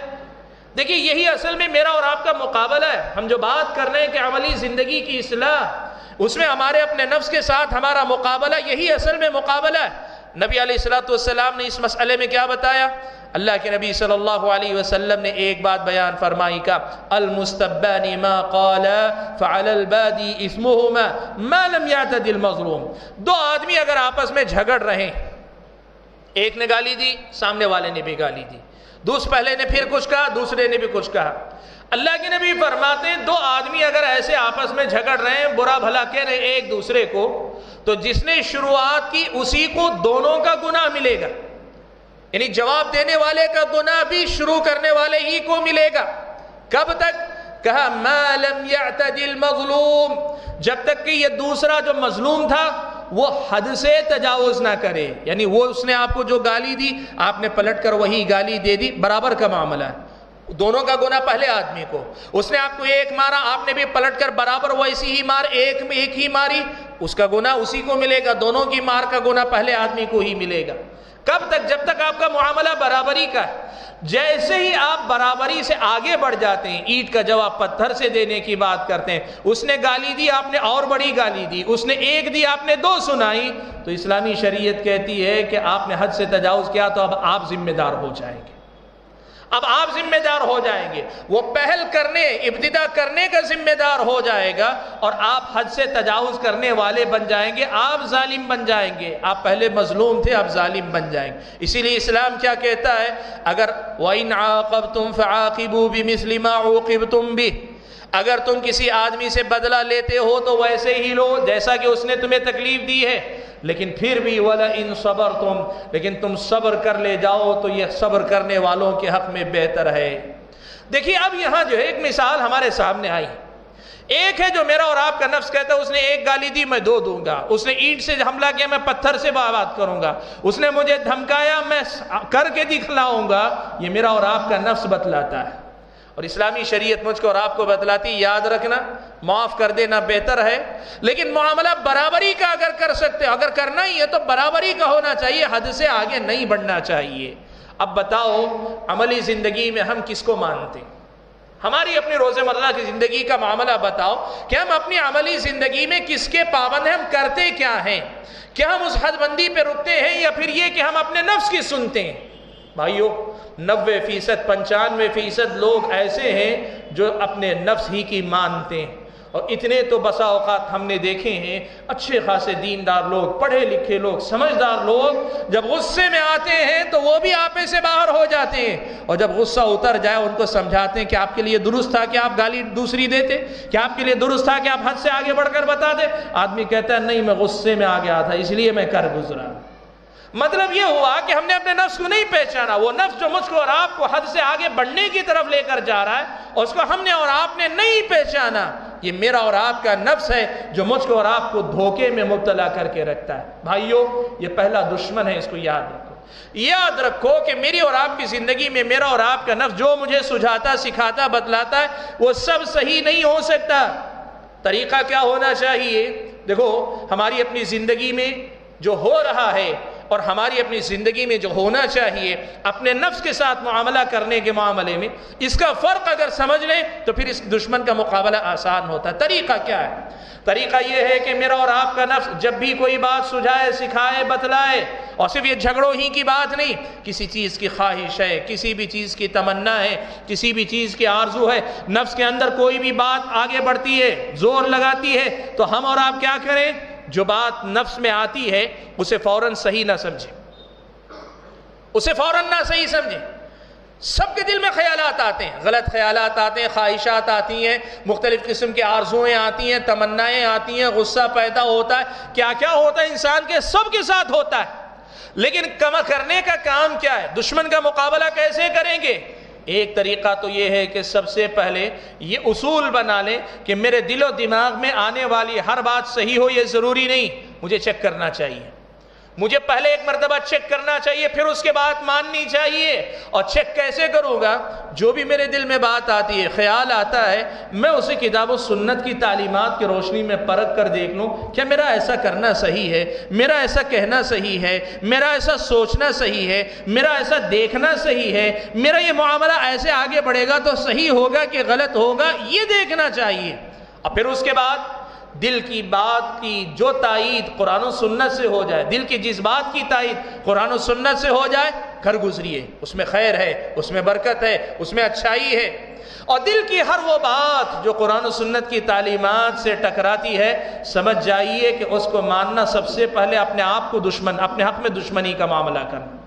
دیکھیے، یہی اصل میں میرا اور آپ کا مقابلہ ہے۔ ہم جو بات کر رہے ہیں کہ عملی زندگی کی اصلاح، اس میں ہمارے اپنے نفس کے ساتھ ہمارا مقابلہ یہی اصل میں مقابلہ ہے۔ نبی علیہ السلاۃ والسلام نے اس مسئلے میں کیا بتایا؟ اللہ کے نبی صلی اللہ علیہ وسلم نے ایک بات بیان فرمائی کا، المستبانی ما قال فعل البادی اسمهما ما لم يعتد المظلوم۔ دو آدمی اگر آپس میں جھگڑ رہے، ایک نے گالی دی، سامنے والے نے بھی گالی دی۔ دوس پہلے نے پھر کچھ کہا، دوسرے نے بھی کچھ کہا۔ اللہ کے نبی فرماتے ہیں دو آدمی اگر ایسے آپس میں جھگڑ رہے ہیں برا بھلا کہہ رہے ایک دوسرے کو، تو جس نے شروعات کی، اسی کو دونوں کا گناہ ملے گا۔ یعنی جواب دینے والے کا گناہ بھی شروع کرنے والے ہی کو ملے گا۔ کب تک؟ کہا، ما لم یعتد المظلوم۔ جب تک کہ یہ دوسرا جو مظلوم تھا، وہ حد سے تجاوز نہ کرے۔ یعنی وہ اس نے آپ کو جو گالی دی، آپ نے پلٹ کر وہی گالی دے دی۔ برابر کا معاملہ ہے۔ دونوں کا گناہ پہلے آدمی کو۔ اس نے آپ کو ایک مارا، آپ نے بھی پلٹ کر برابر ویسی ہی مار، ایک میں ایک ہی ماری۔ اس کا گناہ اسی کو ملے گا۔ دونوں کی مار کا گناہ پہلے آدمی کو ہی ملے گا۔ کب تک؟ جب تک آپ کا معاملہ برابری کا ہے۔ جیسے ہی آپ برابری سے آگے بڑھ جاتے ہیں، اینٹ کا جواب پتھر سے دینے کی بات کرتے ہیں۔ اس نے گالی دی، آپ نے اور بڑی گالی دی۔ اس نے ایک دی، آپ نے دو سنائی۔ تو اسلامی شریعت کہتی ہے کہ آپ نے حد سے تجاوز کیا تو اب آپ ذمہ دار ہو جائیں گے۔ اب آپ ذمہ دار ہو جائیں گے۔ وہ پہل کرنے، ابتدا کرنے کا ذمہ دار ہو جائے گا اور آپ حد سے تجاوز کرنے والے بن جائیں گے۔ آپ ظالم بن جائیں گے۔ آپ پہلے مظلوم تھے، اب ظالم بن جائیں گے۔ اسی لیے اسلام کیا کہتا ہے؟ اگر وَإِنْ عَاقَبْتُمْ فَعَاقِبُوا بِمِثْلِ مَا عُوقِبْتُمْ بِهِ۔ اگر تم کسی آدمی سے بدلہ لیتے ہو تو ویسے ہی لو، جیسا کہ اس نے تمہیں تکلیف دی ہے۔ لیکن پھر بھی ولا ان صبر تم لیکن تم صبر کر لے جاؤ تو یہ صبر کرنے والوں کے حق میں بہتر ہے۔ دیکھیے، اب یہاں جو ہے ایک مثال ہمارے سامنے آئی۔ ایک ہے جو میرا اور آپ کا نفس کہتا ہے، اس نے ایک گالی دی، میں دو دوں گا۔ اس نے اینٹ سے حملہ کیا، میں پتھر سے بات کروں گا۔ اس نے مجھے دھمکایا، میں کر کے دکھلاؤں گا۔ یہ میرا اور آپ کا نفس بتلاتا ہے۔ اور اسلامی شریعت مجھ کو اور آپ کو بتلاتی، یاد رکھنا، معاف کر دینا بہتر ہے۔ لیکن معاملہ برابری کا اگر کر سکتے، اگر کرنا ہی ہے تو برابری کا ہونا چاہیے، حد سے آگے نہیں بڑھنا چاہیے۔ اب بتاؤ، عملی زندگی میں ہم کس کو مانتے؟ ہماری اپنی روز مرہ کی زندگی کا معاملہ بتاؤ کہ ہم اپنی عملی زندگی میں کس کے پابند ہیں، ہم کرتے کیا ہیں؟ کیا ہم اس حد بندی پہ رکتے ہیں یا پھر یہ کہ ہم اپنے نفس کی سنتے ہیں؟ بھائیو، نوے فیصد، پنچانوے فیصد لوگ ایسے ہیں جو اپنے نفس ہی کی مانتے ہیں۔ اور اتنے تو بسا اوقات ہم نے دیکھے ہیں، اچھے خاصے دیندار لوگ، پڑھے لکھے لوگ، سمجھدار لوگ جب غصے میں آتے ہیں تو وہ بھی آپے سے باہر ہو جاتے ہیں۔ اور جب غصہ اتر جائے، ان کو سمجھاتے ہیں کہ آپ کے لیے درست تھا کہ آپ گالی دوسری دیتے، کہ آپ کے لیے درست تھا کہ آپ حد سے آگے بڑھ کر بتا دے۔ آدمی کہتا ہے، نہیں، میں غصے میں آ گیا تھا، اس لیے میں کر گزرا۔ مطلب یہ ہوا کہ ہم نے اپنے نفس کو نہیں پہچانا، وہ نفس جو مجھ کو اور آپ کو حد سے آگے بڑھنے کی طرف لے کر جا رہا ہے اور اس کو ہم نے اور آپ نے نہیں پہچانا۔ یہ میرا اور آپ کا نفس ہے جو مجھ کو اور آپ کو دھوکے میں مبتلا کر کے رکھتا ہے۔ بھائیو، یہ پہلا دشمن ہے، اس کو یاد رکھو۔ یاد رکھو کہ میری اور آپ کی زندگی میں میرا اور آپ کا نفس جو مجھے سجھاتا، سکھاتا، بتلاتا ہے، وہ سب صحیح نہیں ہو سکتا۔ طریقہ کیا ہونا چاہیے؟ دیکھو، ہماری اپنی زندگی میں جو ہو رہا ہے اور ہماری اپنی زندگی میں جو ہونا چاہیے، اپنے نفس کے ساتھ معاملہ کرنے کے معاملے میں، اس کا فرق اگر سمجھ لیں، تو پھر اس دشمن کا مقابلہ آسان ہوتا ہے۔ طریقہ کیا ہے؟ طریقہ یہ ہے کہ میرا اور آپ کا نفس جب بھی کوئی بات سجھائے، سکھائے، بتلائے، اور صرف یہ جھگڑوں ہی کی بات نہیں، کسی چیز کی خواہش ہے، کسی بھی چیز کی تمنا ہے، کسی بھی چیز کی آرزو ہے، نفس کے اندر کوئی بھی بات آگے بڑھتی ہے، زور لگاتی ہے، تو ہم اور آپ کیا کریں؟ جو بات نفس میں آتی ہے، اسے فوراً صحیح نہ سمجھے۔ اسے فوراً نہ صحیح سمجھے۔ سب کے دل میں خیالات آتے ہیں۔ غلط خیالات آتے ہیں، خواہشات آتی ہیں، مختلف قسم کے آرزویں آتی ہیں، تمنائیں آتی ہیں، غصہ پیدا ہوتا ہے۔ کیا کیا ہوتا ہے انسان کے؟ سب کے ساتھ ہوتا ہے۔ لیکن کم کرنے کا کام کیا ہے؟ دشمن کا مقابلہ کیسے کریں گے؟ ایک طریقہ تو یہ ہے کہ سب سے پہلے یہ اصول بنا لیں کہ میرے دل و دماغ میں آنے والی ہر بات صحیح ہو، یہ ضروری نہیں، مجھے چیک کرنا چاہیے۔ مجھے پہلے ایک مرتبہ چیک کرنا چاہیے، پھر اس کے بعد ماننی چاہیے۔ اور چیک کیسے کروں گا؟ جو بھی میرے دل میں بات آتی ہے، خیال آتا ہے، میں اسے کتاب و سنت کی تعلیمات کی روشنی میں پرکھ کر دیکھ لوں۔ کیا میرا ایسا کرنا صحیح ہے؟ میرا ایسا کہنا صحیح ہے؟ میرا ایسا سوچنا صحیح ہے؟ میرا ایسا دیکھنا صحیح ہے؟ میرا یہ معاملہ ایسے آگے بڑھے گا تو صحیح ہوگا کہ غلط ہوگا؟ یہ دیکھنا چاہیے۔ اور پھر اس کے بعد دل کی بات کی جو تائید قرآن و سنت سے ہو جائے، دل کی جس بات کی تائید قرآن و سنت سے ہو جائے، گھر گزریے، اس میں خیر ہے، اس میں برکت ہے، اس میں اچھائی ہے۔ اور دل کی ہر وہ بات جو قرآن و سنت کی تعلیمات سے ٹکراتی ہے، سمجھ جائیے کہ اس کو ماننا سب سے پہلے اپنے آپ کو دشمن، اپنے حق میں دشمنی کا معاملہ کرنا۔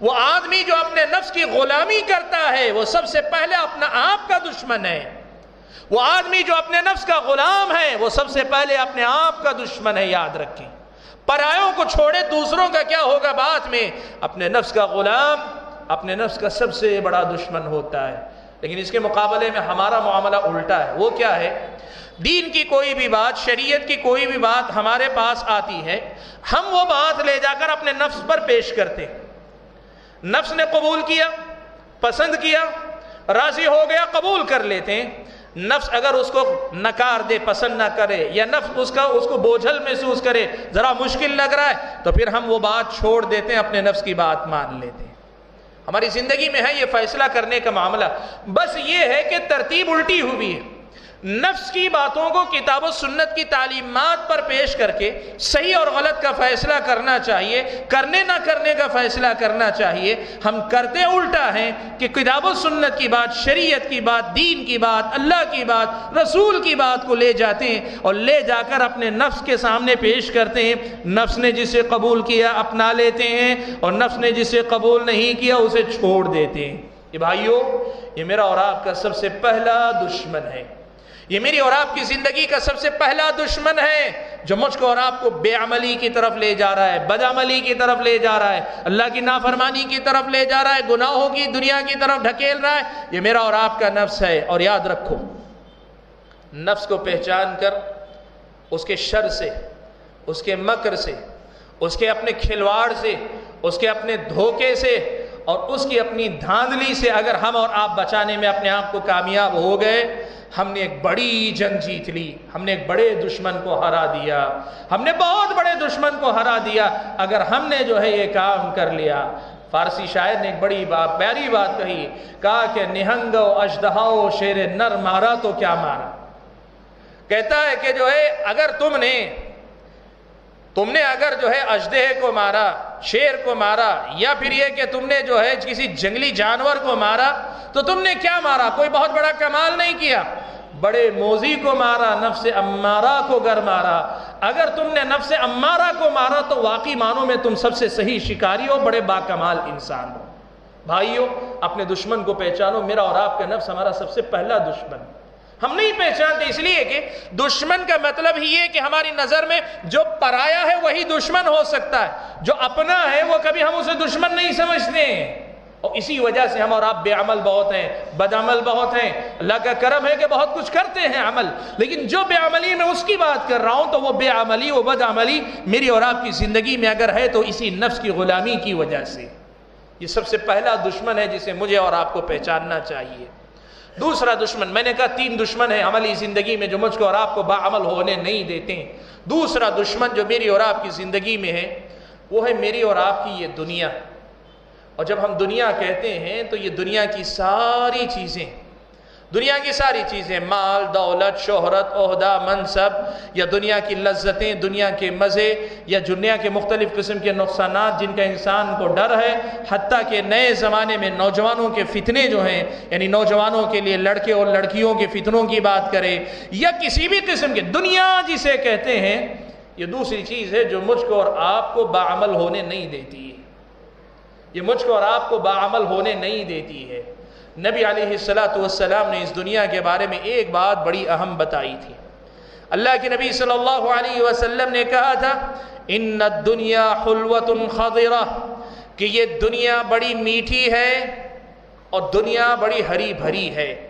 وہ آدمی جو اپنے نفس کی غلامی کرتا ہے، وہ سب سے پہلے اپنا آپ کا دشمن ہے۔ وہ آدمی جو اپنے نفس کا غلام ہے، وہ سب سے پہلے اپنے آپ کا دشمن ہے، یاد رکھیں۔ پرایوں کو چھوڑے، دوسروں کا کیا ہوگا بعد میں؟ اپنے نفس کا غلام، اپنے نفس کا سب سے بڑا دشمن ہوتا ہے۔ لیکن اس کے مقابلے میں ہمارا معاملہ الٹا ہے۔ وہ کیا ہے؟ دین کی کوئی بھی بات، شریعت کی کوئی بھی بات ہمارے پاس آتی ہے، ہم وہ بات لے جا کر اپنے نفس پر پیش کرتے نفس نے قبول کیا، پسند کیا، راضی ہو گیا، قبول کر لیتے ہیں۔ نفس اگر اس کو نکار دے، پسند نہ کرے، یا نفس اس کا، اس کو بوجھل محسوس کرے، ذرا مشکل لگ رہا ہے، تو پھر ہم وہ بات چھوڑ دیتے ہیں، اپنے نفس کی بات مان لیتے ہیں۔ ہماری زندگی میں ہے یہ فیصلہ کرنے کا معاملہ۔ بس یہ ہے کہ ترتیب الٹی ہوئی ہے۔ نفس کی باتوں کو کتاب و سنت کی تعلیمات پر پیش کر کے صحیح اور غلط کا فیصلہ کرنا چاہیے، کرنے نہ کرنے کا فیصلہ کرنا چاہیے۔ ہم کرتے الٹا ہیں کہ کتاب و سنت کی بات، شریعت کی بات، دین کی بات، اللہ کی بات، رسول کی بات کو لے جاتے ہیں اور لے جا کر اپنے نفس کے سامنے پیش کرتے ہیں۔ نفس نے جسے قبول کیا اپنا لیتے ہیں اور نفس نے جسے قبول نہیں کیا اسے چھوڑ دیتے ہیں۔ یہ بھائیو، یہ میرا اور آپ کا سب سے پہلا دشمن ہے۔ یہ میری اور آپ کی زندگی کا سب سے پہلا دشمن ہے جو مجھ کو اور آپ کو بے عملی کی طرف لے جا رہا ہے، بد عملی کی طرف لے جا رہا ہے۔ اللہ کی نافرمانی کی طرف لے جا رہا ہے، گناہوں کی دنیا کی طرف ڈھکیل رہا ہے۔ یہ میرا اور آپ کا نفس ہے اور یاد رکھو، نفس کو پہچان کر، اس کے شر سے، اس کے مکر سے، اس کے اپنے کھلواڑ سے، اس کے اپنے دھوکے سے اور اس کی اپنی دھاندلی سے اگر ہم اور آپ بچانے میں اپنے آپ کو کامیاب ہو گئے ہم نے ایک بڑی جنگ جیت لی، ہم نے ایک بڑے دشمن کو ہرا دیا، ہم نے بہت بڑے دشمن کو ہرا دیا، اگر ہم نے جو ہے یہ کام کر لیا۔ فارسی شاعر نے ایک بڑی بات، پیاری بات کہی، کہا کہ نہنگ و اجدہاؤ شیر نر مارا تو کیا مارا؟ کہتا ہے کہ جو ہے، اگر تم نے تم نے اگر جو ہے اجدہ کو مارا، شیر کو مارا، یا پھر یہ کہ تم نے جو ہے کسی جنگلی جانور کو مارا، تو تم نے کیا مارا؟ کوئی بہت بڑا کمال نہیں کیا۔ بڑے موزی کو مارا، نفس امارہ کو گر مارا۔ اگر تم نے نفس امارہ کو مارا، تو واقعی معنوں میں تم سب سے صحیح شکاری ہو، بڑے با کمال انسان ہو۔ بھائیو اپنے دشمن کو پہچانو، میرا اور آپ کا نفس ہمارا سب سے پہلا دشمن۔ ہم نہیں پہچانتے، اس لیے کہ دشمن کا مطلب ہی ہے کہ ہماری نظر میں جو پرایا ہے وہی دشمن ہو سکتا ہے۔ جو اپنا ہے وہ کبھی ہم اسے دشمن نہیں سمجھتے۔ ہیں اور اسی وجہ سے ہم اور آپ بے عمل بہت ہیں، بد عمل بہت ہیں۔ اللہ کا کرم ہے کہ بہت کچھ کرتے ہیں عمل۔ لیکن جو بے عملی میں اس کی بات کر رہا ہوں تو وہ بے عملی وہ بد عملی میری اور آپ کی زندگی میں اگر ہے تو اسی نفس کی غلامی کی وجہ سے۔ یہ سب سے پہلا دشمن ہے جسے مجھے اور آپ کو پہچاننا چاہیے۔ دوسرا دشمن، میں نے کہا تین دشمن ہیں عملی زندگی میں جو مجھ کو اور آپ کو باعمل ہونے نہیں دیتے ہیں۔ دوسرا دشمن جو میری اور آپ کی زندگی میں ہے، وہ ہے میری اور آپ کی یہ دنیا۔ اور جب ہم دنیا کہتے ہیں تو یہ دنیا کی ساری چیزیں دنیا کی ساری چیزیں، مال، دولت، شہرت، عہدہ، منصب، یا دنیا کی لذتیں، دنیا کے مزے، یا دنیا کے مختلف قسم کے نقصانات جن کا انسان کو ڈر ہے، حتیٰ کہ نئے زمانے میں نوجوانوں کے فتنے جو ہیں یعنی نوجوانوں کے لیے لڑکے اور لڑکیوں کے فتنوں کی بات کرے یا کسی بھی قسم کے دنیا جسے کہتے ہیں، یہ دوسری چیز ہے جو مجھ کو اور آپ کو باعمل ہونے نہیں دیتی ہے۔ یہ مجھ کو اور آپ کو باعمل ہونے نہیں دیتی ہے۔ نبی علیہ السلاۃ والسلام نے اس دنیا کے بارے میں ایک بات بڑی اہم بتائی تھی۔ اللہ کے نبی صلی اللہ علیہ وسلم نے کہا تھا، ان دنیا حلوت خضرہ کہ یہ دنیا بڑی میٹھی ہے اور دنیا بڑی ہری بھری ہے۔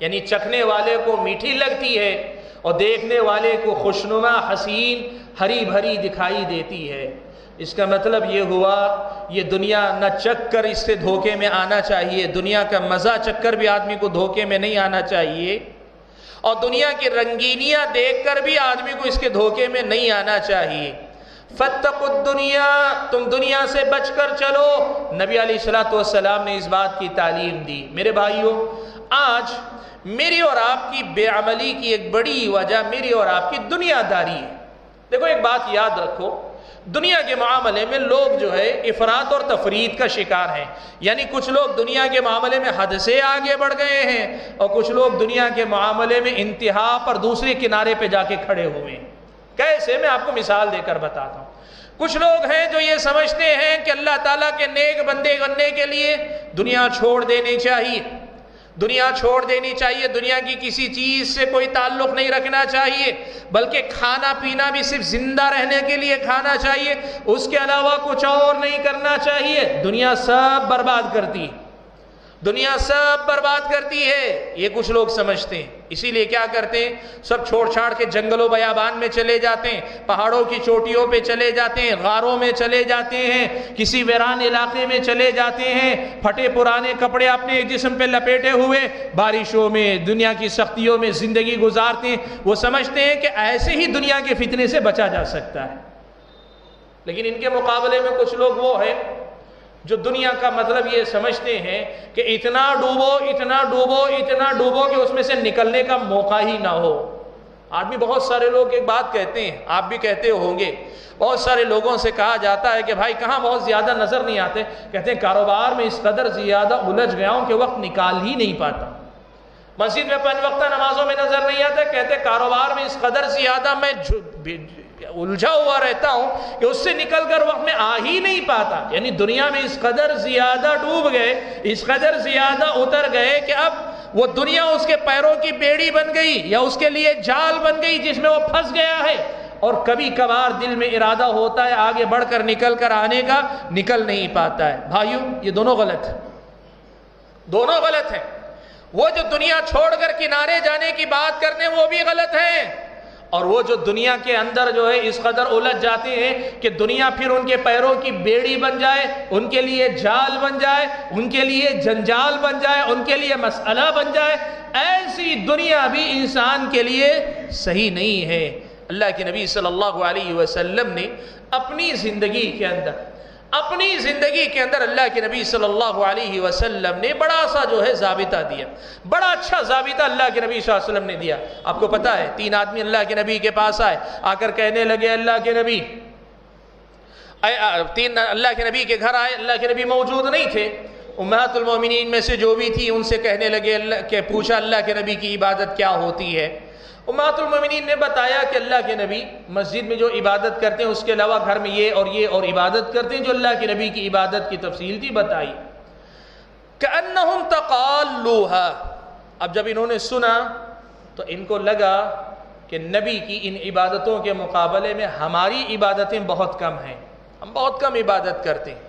یعنی چکھنے والے کو میٹھی لگتی ہے اور دیکھنے والے کو خوشنما حسین ہری بھری دکھائی دیتی ہے۔ اس کا مطلب یہ ہوا، یہ دنیا نہ چک کر اس سے دھوکے میں آنا چاہیے، دنیا کا مزہ چک کر بھی آدمی کو دھوکے میں نہیں آنا چاہیے، اور دنیا کی رنگینیاں دیکھ کر بھی آدمی کو اس کے دھوکے میں نہیں آنا چاہیے۔ فتق الدنیا تم دنیا سے بچ کر چلو۔ نبی علیہ السلاۃ والسلام نے اس بات کی تعلیم دی۔ میرے بھائیوں، آج میری اور آپ کی بے عملی کی ایک بڑی وجہ میری اور آپ کی دنیا داری ہے۔ دیکھو، ایک بات یاد رکھو۔ دنیا کے معاملے میں لوگ جو ہے افراد اور تفرید کا شکار ہیں۔ یعنی کچھ لوگ دنیا کے معاملے میں حد سے آگے بڑھ گئے ہیں اور کچھ لوگ دنیا کے معاملے میں انتہا پر دوسرے کنارے پہ جا کے کھڑے ہوئے ہیں۔ کیسے میں آپ کو مثال دے کر بتاتا ہوں۔ کچھ لوگ ہیں جو یہ سمجھتے ہیں کہ اللہ تعالیٰ کے نیک بندے بننے کے لیے دنیا چھوڑ دینی چاہیے۔ دنیا چھوڑ دینی چاہیے، دنیا کی کسی چیز سے کوئی تعلق نہیں رکھنا چاہیے، بلکہ کھانا پینا بھی صرف زندہ رہنے کے لیے کھانا چاہیے، اس کے علاوہ کچھ اور نہیں کرنا چاہیے۔ دنیا سب برباد کرتی ہے۔ دنیا سب برباد کرتی ہے۔ یہ کچھ لوگ سمجھتے ہیں۔ اسی لیے کیا کرتے ہیں؟ سب چھوڑ چھاڑ کے جنگل و بیابان میں چلے جاتے ہیں۔ پہاڑوں کی چوٹیوں پہ چلے جاتے ہیں۔ غاروں میں چلے جاتے ہیں۔ کسی ویران علاقے میں چلے جاتے ہیں۔ پھٹے پرانے کپڑے اپنے جسم پہ لپیٹے ہوئے بارشوں میں، دنیا کی سختیوں میں زندگی گزارتے ہیں۔ وہ سمجھتے ہیں کہ ایسے ہی دنیا کے فتنے سے بچا جا سکتا ہے۔ لیکن ان کے مقابلے میں کچھ لوگ وہ ہیں۔ جو دنیا کا مطلب یہ سمجھتے ہیں کہ اتنا ڈوبو اتنا ڈوبو اتنا ڈوبو کہ اس میں سے نکلنے کا موقع ہی نہ ہو۔ آدمی بہت سارے لوگ ایک بات کہتے ہیں، آپ بھی کہتے ہوں گے۔ بہت سارے لوگوں سے کہا جاتا ہے کہ بھائی کہاں بہت زیادہ نظر نہیں آتے؟ کہتے ہیں کاروبار میں اس قدر زیادہ الجھ گیا ہوں کہ وقت نکال ہی نہیں پاتا۔ مسجد میں پن وقتہ نمازوں میں نظر نہیں آتا، کہتے کاروبار میں اس قدر زیادہ میں الجھا ہوا رہتا ہوں کہ اس سے نکل کر وقت میں آ ہی نہیں پاتا۔ یعنی دنیا میں اس قدر زیادہ ڈوب گئے، اس قدر زیادہ اتر گئے کہ اب وہ دنیا اس کے پیروں کی بیڑی بن گئی یا اس کے لیے جال بن گئی جس میں وہ پھنس گیا ہے۔ اور کبھی کبھار دل میں ارادہ ہوتا ہے آگے بڑھ کر نکل کر آنے کا، نکل نہیں پاتا ہے۔ بھائیو، یہ دونوں غلط ہیں۔ دونوں غلط ہیں۔ وہ جو دنیا چھوڑ کر کنارے جانے کی بات کرنے، وہ بھی غلط ہیں۔ اور وہ جو دنیا کے اندر جو ہے اس قدر الجھ جاتے ہیں کہ دنیا پھر ان کے پیروں کی بیڑی بن جائے، ان کے لیے جال بن جائے، ان کے لیے جنجال بن جائے، ان کے لیے مسئلہ بن جائے، ایسی دنیا بھی انسان کے لیے صحیح نہیں ہے۔ اللہ کے نبی صلی اللہ علیہ وسلم نے اپنی زندگی کے اندر اپنی زندگی کے اندر اللہ کے نبی صلی اللہ علیہ وسلم نے بڑا سا جو ہے ضابطہ دیا۔ بڑا اچھا ضابطہ اللہ کے نبی صلی اللہ علیہ وسلم نے دیا۔ آپ کو پتا ہے، تین آدمی اللہ کے نبی کے پاس آئے، آ کر کہنے لگے، اللہ کے نبی۔ تین اللہ کے نبی کے گھر آئے، اللہ کے نبی موجود نہیں تھے۔ امہات المومنین میں سے جو بھی تھی، ان سے کہنے لگے، اللہ کہ پوچھا اللہ کے نبی کی عبادت کیا ہوتی ہے۔ امات المومنین نے بتایا کہ اللہ کے نبی مسجد میں جو عبادت کرتے ہیں، اس کے علاوہ گھر میں یہ اور یہ اور عبادت کرتے ہیں، جو اللہ کے نبی کی عبادت کی تفصیل تھی، بتائی۔ اب جب انہوں نے سنا تو ان کو لگا کہ نبی کی ان عبادتوں کے مقابلے میں ہماری عبادتیں بہت کم ہیں۔ ہم بہت کم عبادت کرتے ہیں۔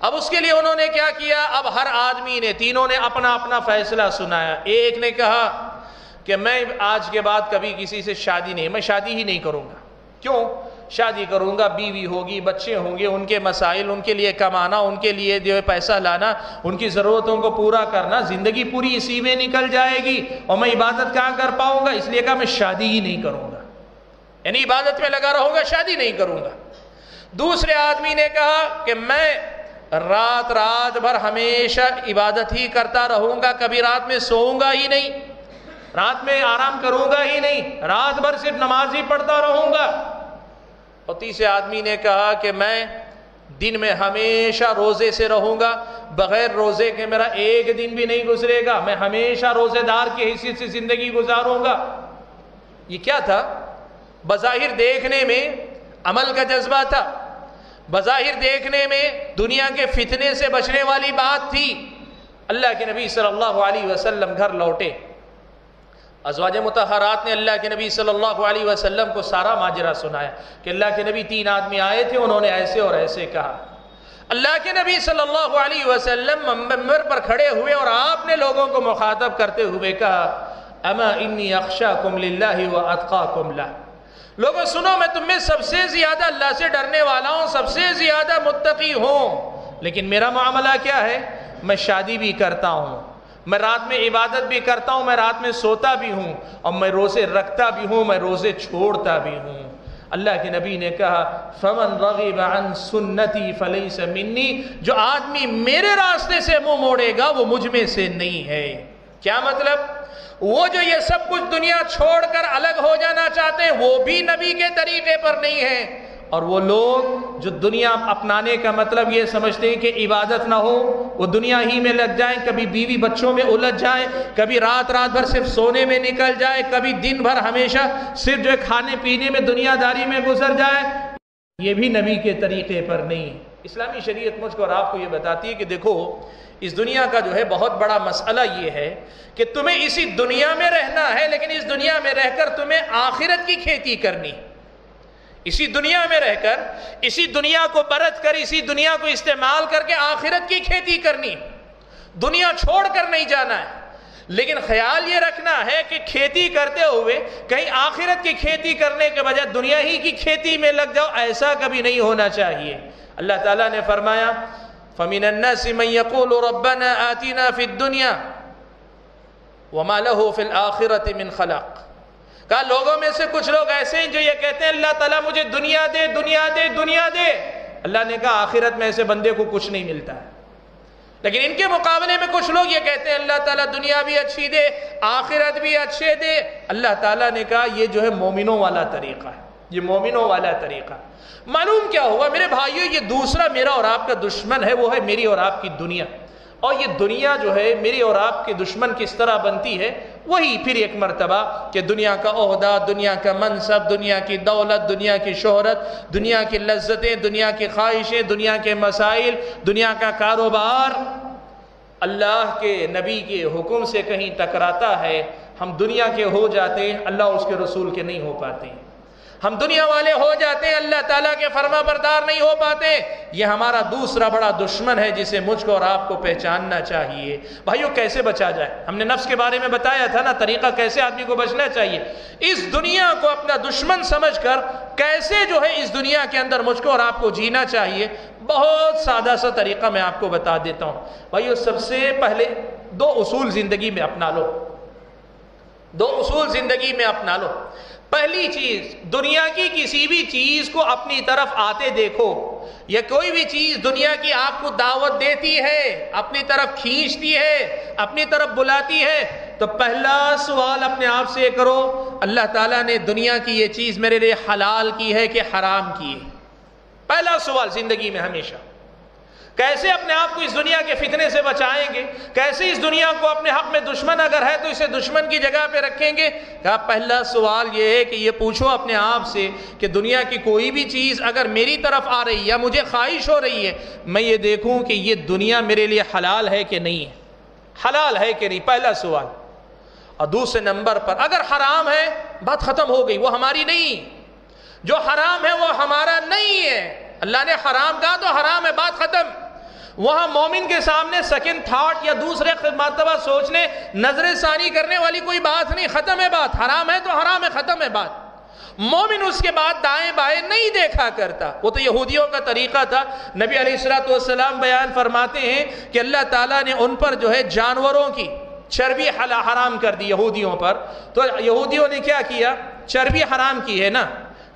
اب اس کے لیے انہوں نے کیا کیا؟ اب ہر آدمی نے، تینوں نے اپنا اپنا فیصلہ سنایا۔ ایک نے کہا کہ میں آج کے بعد کبھی کسی سے شادی نہیں، میں شادی ہی نہیں کروں گا۔ کیوں؟ شادی کروں گا، بیوی ہوگی، بچے ہوں گے، ان کے مسائل، ان کے لیے کمانا، ان کے لیے جو ہے پیسہ لانا، ان کی ضرورتوں کو پورا کرنا، زندگی پوری اسی میں نکل جائے گی۔ اور میں عبادت کہاں کر پاؤں گا؟ اس لیے کہا میں شادی ہی نہیں کروں گا۔ یعنی عبادت میں لگا رہوں گا، شادی نہیں کروں گا۔ دوسرے آدمی نے کہا کہ میں رات رات بھر ہمیشہ عبادت ہی کرتا رہوں گا، کبھی رات میں سوؤں گا ہی نہیں۔ رات میں آرام کروں گا ہی نہیں، رات بھر صرف نماز ہی پڑھتا رہوں گا۔ اور تیسرے آدمی نے کہا کہ میں دن میں ہمیشہ روزے سے رہوں گا، بغیر روزے کے میرا ایک دن بھی نہیں گزرے گا۔ میں ہمیشہ روزے دار کی حیثیت سے زندگی گزاروں گا۔ یہ کیا تھا؟ بظاہر دیکھنے میں عمل کا جذبہ تھا۔ بظاہر دیکھنے میں دنیا کے فتنے سے بچنے والی بات تھی۔ اللہ کے نبی صلی اللہ علیہ وسلم گھر لوٹے۔ ازواج متحرات نے اللہ کے نبی صلی اللہ علیہ وسلم کو سارا ماجرہ سنایا کہ اللہ کے نبی تین آدمی آئے تھے، انہوں نے ایسے اور ایسے کہا۔ اللہ کے نبی صلی اللہ علیہ وسلم ممبر پر کھڑے ہوئے اور آپ نے لوگوں کو مخاطب کرتے ہوئے کہا، اما انی اخشاکم للہ و اتقاکم لہ۔ لوگوں، سنو، میں تم میں سب سے زیادہ اللہ سے ڈرنے والا ہوں، سب سے زیادہ متقی ہوں۔ لیکن میرا معاملہ کیا ہے؟ میں شادی بھی کرتا ہوں۔ میں رات میں عبادت بھی کرتا ہوں، میں رات میں سوتا بھی ہوں اور میں روزے رکھتا بھی ہوں، میں روزے چھوڑتا بھی ہوں۔ اللہ کے نبی نے کہا، فمن رغب عن سنتی فلیس منی جو آدمی میرے راستے سے منہ موڑے گا، وہ مجھ میں سے نہیں ہے۔ کیا مطلب؟ وہ جو یہ سب کچھ دنیا چھوڑ کر الگ ہو جانا چاہتے ہیں، وہ بھی نبی کے طریقے پر نہیں ہے۔ اور وہ لوگ جو دنیا اپنانے کا مطلب یہ سمجھتے ہیں کہ عبادت نہ ہو، وہ دنیا ہی میں لگ جائیں، کبھی بیوی بچوں میں الجھ جائیں کبھی رات رات بھر صرف سونے میں نکل جائے، کبھی دن بھر ہمیشہ صرف جو ہے کھانے پینے میں دنیا داری میں گزر جائے۔ یہ بھی نبی کے طریقے پر نہیں۔ اسلامی شریعت مجھ کو اور آپ کو یہ بتاتی ہے کہ دیکھو، اس دنیا کا جو ہے بہت بڑا مسئلہ یہ ہے کہ تمہیں اسی دنیا میں رہنا ہے، لیکن اس دنیا میں رہ کر تمہیں آخرت کی کھیتی کرنی۔ اسی دنیا میں رہ کر، اسی دنیا کو برت کر، اسی دنیا کو استعمال کر کے آخرت کی کھیتی کرنی دنیا چھوڑ کر نہیں جانا ہے۔ لیکن خیال یہ رکھنا ہے کہ کھیتی کرتے ہوئے کہیں آخرت کی کھیتی کرنے کے بجائے دنیا ہی کی کھیتی میں لگ جاؤ، ایسا کبھی نہیں ہونا چاہیے۔ اللہ تعالیٰ نے فرمایا، فَمِنَ النَّاسِ مَنْ يَقُولُ رَبَّنَا آتِنَا فِي الدُّنْيَا وَمَا لَهُ فِي الْآخِرَةِ مِنْ خَلَقٍ۔ کہا، لوگوں میں سے کچھ لوگ ایسے ہیں جو یہ کہتے ہیں، اللہ تعالیٰ مجھے دنیا دے دنیا دے دنیا دے۔ اللہ نے کہا، آخرت میں ایسے بندے کو کچھ نہیں ملتا۔ ہے لیکن ان کے مقابلے میں کچھ لوگ یہ کہتے ہیں، اللہ تعالیٰ دنیا بھی اچھی دے، آخرت بھی اچھے دے۔ اللہ تعالیٰ نے کہا، یہ جو ہے مومنوں والا طریقہ ہے۔ یہ مومنوں والا طریقہ۔ معلوم کیا ہوا، میرے بھائیوں یہ دوسرا میرا اور آپ کا دشمن ہے، وہ ہے میری اور آپ کی دنیا۔ اور یہ دنیا جو ہے میری اور آپ کے دشمن کس طرح بنتی ہے؟ وہی پھر ایک مرتبہ کہ دنیا کا عہدہ، دنیا کا منصب، دنیا کی دولت، دنیا کی شہرت، دنیا کی لذتیں، دنیا کی خواہشیں، دنیا کے مسائل، دنیا کا کاروبار اللہ کے نبی کے حکم سے کہیں ٹکراتا ہے، ہم دنیا کے ہو جاتے ہیں، اللہ اس کے رسول کے نہیں ہو پاتے ہیں۔ ہم دنیا والے ہو جاتے ہیں، اللہ تعالیٰ کے فرما بردار نہیں ہو پاتے۔ یہ ہمارا دوسرا بڑا دشمن ہے جسے مجھ کو اور آپ کو پہچاننا چاہیے۔ بھائیو، کیسے بچا جائے؟ ہم نے نفس کے بارے میں بتایا تھا نا، طریقہ کیسے آدمی کو بچنا چاہیے۔ اس دنیا کو اپنا دشمن سمجھ کر کیسے جو ہے اس دنیا کے اندر مجھ کو اور آپ کو جینا چاہیے۔ بہت سادہ سا طریقہ میں آپ کو بتا دیتا ہوں۔ بھائیو، سب سے پہلے دو اصول زندگی میں اپنا لو۔ دو اصول زندگی میں اپنا لو۔ پہلی چیز، دنیا کی کسی بھی چیز کو اپنی طرف آتے دیکھو۔ یا کوئی بھی چیز دنیا کی آپ کو دعوت دیتی ہے، اپنی طرف کھینچتی ہے، اپنی طرف بلاتی ہے، تو پہلا سوال اپنے آپ سے کرو، اللہ تعالیٰ نے دنیا کی یہ چیز میرے لیے حلال کی ہے کہ حرام کی ہے؟ پہلا سوال زندگی میں ہمیشہ۔ کیسے اپنے آپ کو اس دنیا کے فتنے سے بچائیں گے؟ کیسے اس دنیا کو اپنے حق میں دشمن اگر ہے تو اسے دشمن کی جگہ پہ رکھیں گے؟ کہا پہلا سوال یہ ہے کہ یہ پوچھو اپنے آپ سے کہ دنیا کی کوئی بھی چیز اگر میری طرف آ رہی ہے یا مجھے خواہش ہو رہی ہے، میں یہ دیکھوں کہ یہ دنیا میرے لیے حلال ہے کہ نہیں ہے؟ حلال ہے کہ نہیں؟ پہلا سوال۔ اور دوسرے نمبر پر، اگر حرام ہے، بات ختم ہو گئی، وہ ہماری نہیں۔ جو حرام ہے، وہ ہمارا نہیں ہے۔ اللہ نے حرام کہا تو حرام ہے، بات ختم۔ وہاں مومن کے سامنے سیکنڈ تھاٹ یا دوسرے مرتبہ سوچنے، نظر ثانی کرنے والی کوئی بات نہیں، ختم ہے بات، حرام ہے تو حرام ہے، ختم ہے بات۔ مومن اس کے بعد دائیں بائیں نہیں دیکھا کرتا۔ وہ تو یہودیوں کا طریقہ تھا۔ نبی علیہ السلاۃ والسلام بیان فرماتے ہیں کہ اللہ تعالیٰ نے ان پر جو ہے جانوروں کی چربی حرام کر دی یہودیوں پر۔ تو یہودیوں نے کیا کیا؟ چربی حرام کی ہے نا۔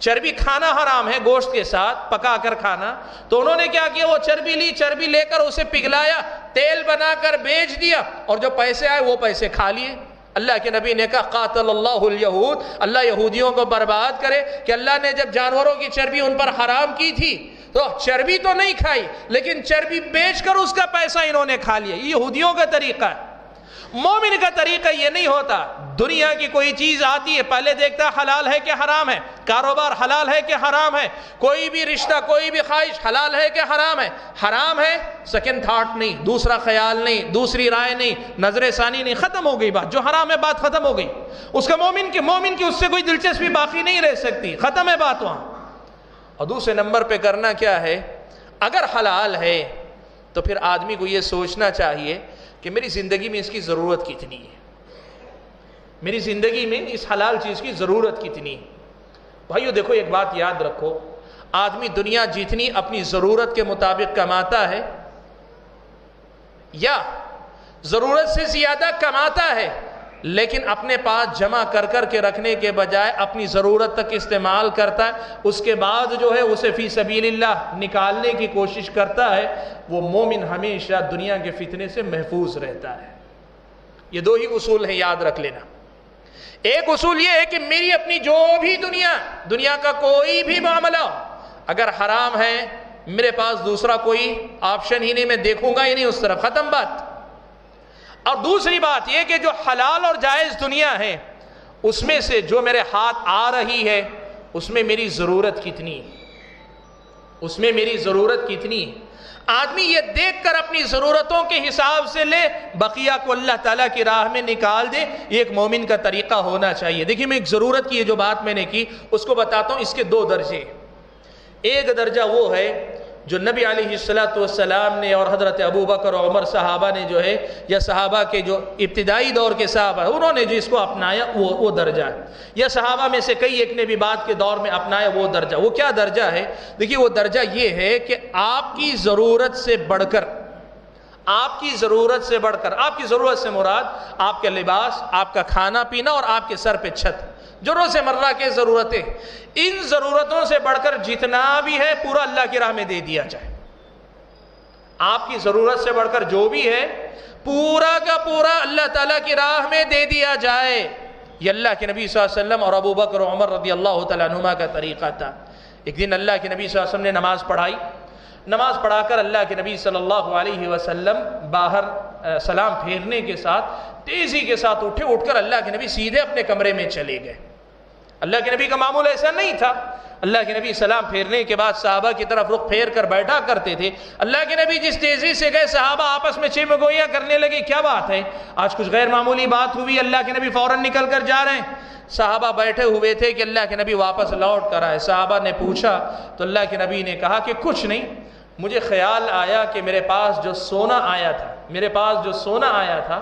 چربی کھانا حرام ہے گوشت کے ساتھ، پکا کر کھانا۔ تو انہوں نے کیا کیا؟ وہ چربی لی، چربی لے کر اسے پگلایا تیل بنا کر بیچ دیا۔ اور جو پیسے آئے، وہ پیسے کھا لیے۔ اللہ کے نبی نے کہا، قاتل اللہ الیہود۔ اللہ یہودیوں کو برباد کرے کہ اللہ نے جب جانوروں کی چربی ان پر حرام کی تھی، تو چربی تو نہیں کھائی، لیکن چربی بیچ کر اس کا پیسہ انہوں نے کھا لیا۔ یہ یہودیوں کا طریقہ ہے۔ مومن کا طریقہ یہ نہیں ہوتا۔ دنیا کی کوئی چیز آتی ہے، پہلے دیکھتا حلال ہے کہ حرام ہے۔ کاروبار حلال ہے کہ حرام ہے۔ کوئی بھی رشتہ، کوئی بھی خواہش حلال ہے کہ حرام ہے۔ حرام ہے سیکنڈ تھاٹ نہیں، دوسرا خیال نہیں، دوسری رائے نہیں، نظر ثانی نہیں، ختم ہو گئی بات۔ جو حرام ہے، بات ختم ہو گئی۔ اس کا مومن کے، مومن کی اس سے کوئی دلچسپی باقی نہیں رہ سکتی۔ ختم ہے بات وہاں۔ اور دوسرے نمبر پہ کرنا کیا ہے؟ اگر حلال ہے، تو پھر آدمی کو یہ سوچنا چاہیے کہ میری زندگی میں اس کی ضرورت کتنی ہے؟ میری زندگی میں اس حلال چیز کی ضرورت کتنی ہے؟ بھائیو، دیکھو، ایک بات یاد رکھو، آدمی دنیا جتنی اپنی ضرورت کے مطابق کماتا ہے، یا ضرورت سے زیادہ کماتا ہے لیکن اپنے پاس جمع کر کر کے رکھنے کے بجائے اپنی ضرورت تک استعمال کرتا ہے۔ اس کے بعد جو ہے اسے فی سبیل اللہ نکالنے کی کوشش کرتا ہے۔ وہ مومن ہمیشہ دنیا کے فتنے سے محفوظ رہتا ہے۔ یہ دو ہی اصول ہیں، یاد رکھ لینا۔ ایک اصول یہ ہے کہ میری اپنی جو بھی دنیا دنیا کا کوئی بھی معاملہ اگر حرام ہے، میرے پاس دوسرا کوئی آپشن ہی نہیں، میں دیکھوں گا ہی نہیں اس طرف۔ ختم بات۔ اور دوسری بات یہ کہ جو حلال اور جائز دنیا ہے، اس میں سے جو میرے ہاتھ آ رہی ہے، اس میں میری ضرورت کتنی؟ اس میں میری ضرورت کتنی؟ آدمی یہ دیکھ کر اپنی ضرورتوں کے حساب سے لے، بقیہ کو اللہ تعالیٰ کی راہ میں نکال دے، یہ ایک مومن کا طریقہ ہونا چاہیے۔ دیکھیے میں ایک ضرورت کی یہ جو بات میں نے کی، اس کو بتاتا ہوں، اس کے دو درجے۔ ایک درجہ وہ ہے جو نبی علیہ السلاۃ والسلام نے اور حضرت ابو بکر اور عمر صحابہ نے جو ہے، یا صحابہ کے جو ابتدائی دور کے صحابہ انہوں نے جو اس کو اپنایا، وہ وہ درجہ ہے۔ یا صحابہ میں سے کئی ایک نے بھی بات کے دور میں اپنایا، وہ درجہ۔ وہ کیا درجہ ہے؟ دیکھیے، وہ درجہ یہ ہے کہ آپ کی ضرورت سے بڑھ کر آپ کی ضرورت سے بڑھ کر، آپ کی ضرورت سے مراد آپ کے لباس، آپ کا کھانا پینا اور آپ کے سر پہ چھت۔ جو روز مرہ کے ضرورتیں، ان ضرورتوں سے بڑھ کر جتنا بھی ہے، پورا اللہ کی راہ میں دے دیا جائے۔ آپ کی ضرورت سے بڑھ کر جو بھی ہے، پورا کا پورا اللہ تعالیٰ کی راہ میں دے دیا جائے۔ یہ اللہ کے نبی صلی اللہ علیہ وسلم اور ابو بکر و عمر رضی اللہ تعالیٰ عنہ کا طریقہ تھا۔ ایک دن اللہ کے نبی صلی اللہ علیہ وسلم نے نماز پڑھائی۔ نماز پڑھا کر اللہ کے نبی صلی اللہ علیہ وسلم باہر سلام پھیرنے کے ساتھ، تیزی کے ساتھ اٹھے، اٹھ کر اللہ کے نبی سیدھے اپنے کمرے میں چلے گئے۔ اللہ کے نبی کا معمول ایسا نہیں تھا۔ اللہ کے نبی سلام پھیرنے کے بعد صحابہ کی طرف رخ پھیر کر بیٹھا کرتے تھے۔ اللہ کے نبی جس تیزی سے گئے، صحابہ آپس میں چھ کرنے لگے، کیا بات ہے؟ آج کچھ غیر معمولی بات ہوئی، اللہ کے نبی فوراً نکل کر جا رہے ہیں۔ صحابہ بیٹھے ہوئے تھے کہ اللہ کے نبی واپس لوٹ کر آئے۔ صحابہ نے پوچھا تو اللہ کے نبی نے کہا کہ کچھ نہیں مجھے خیال آیا کہ میرے پاس جو سونا آیا تھا، میرے پاس جو سونا آیا تھا،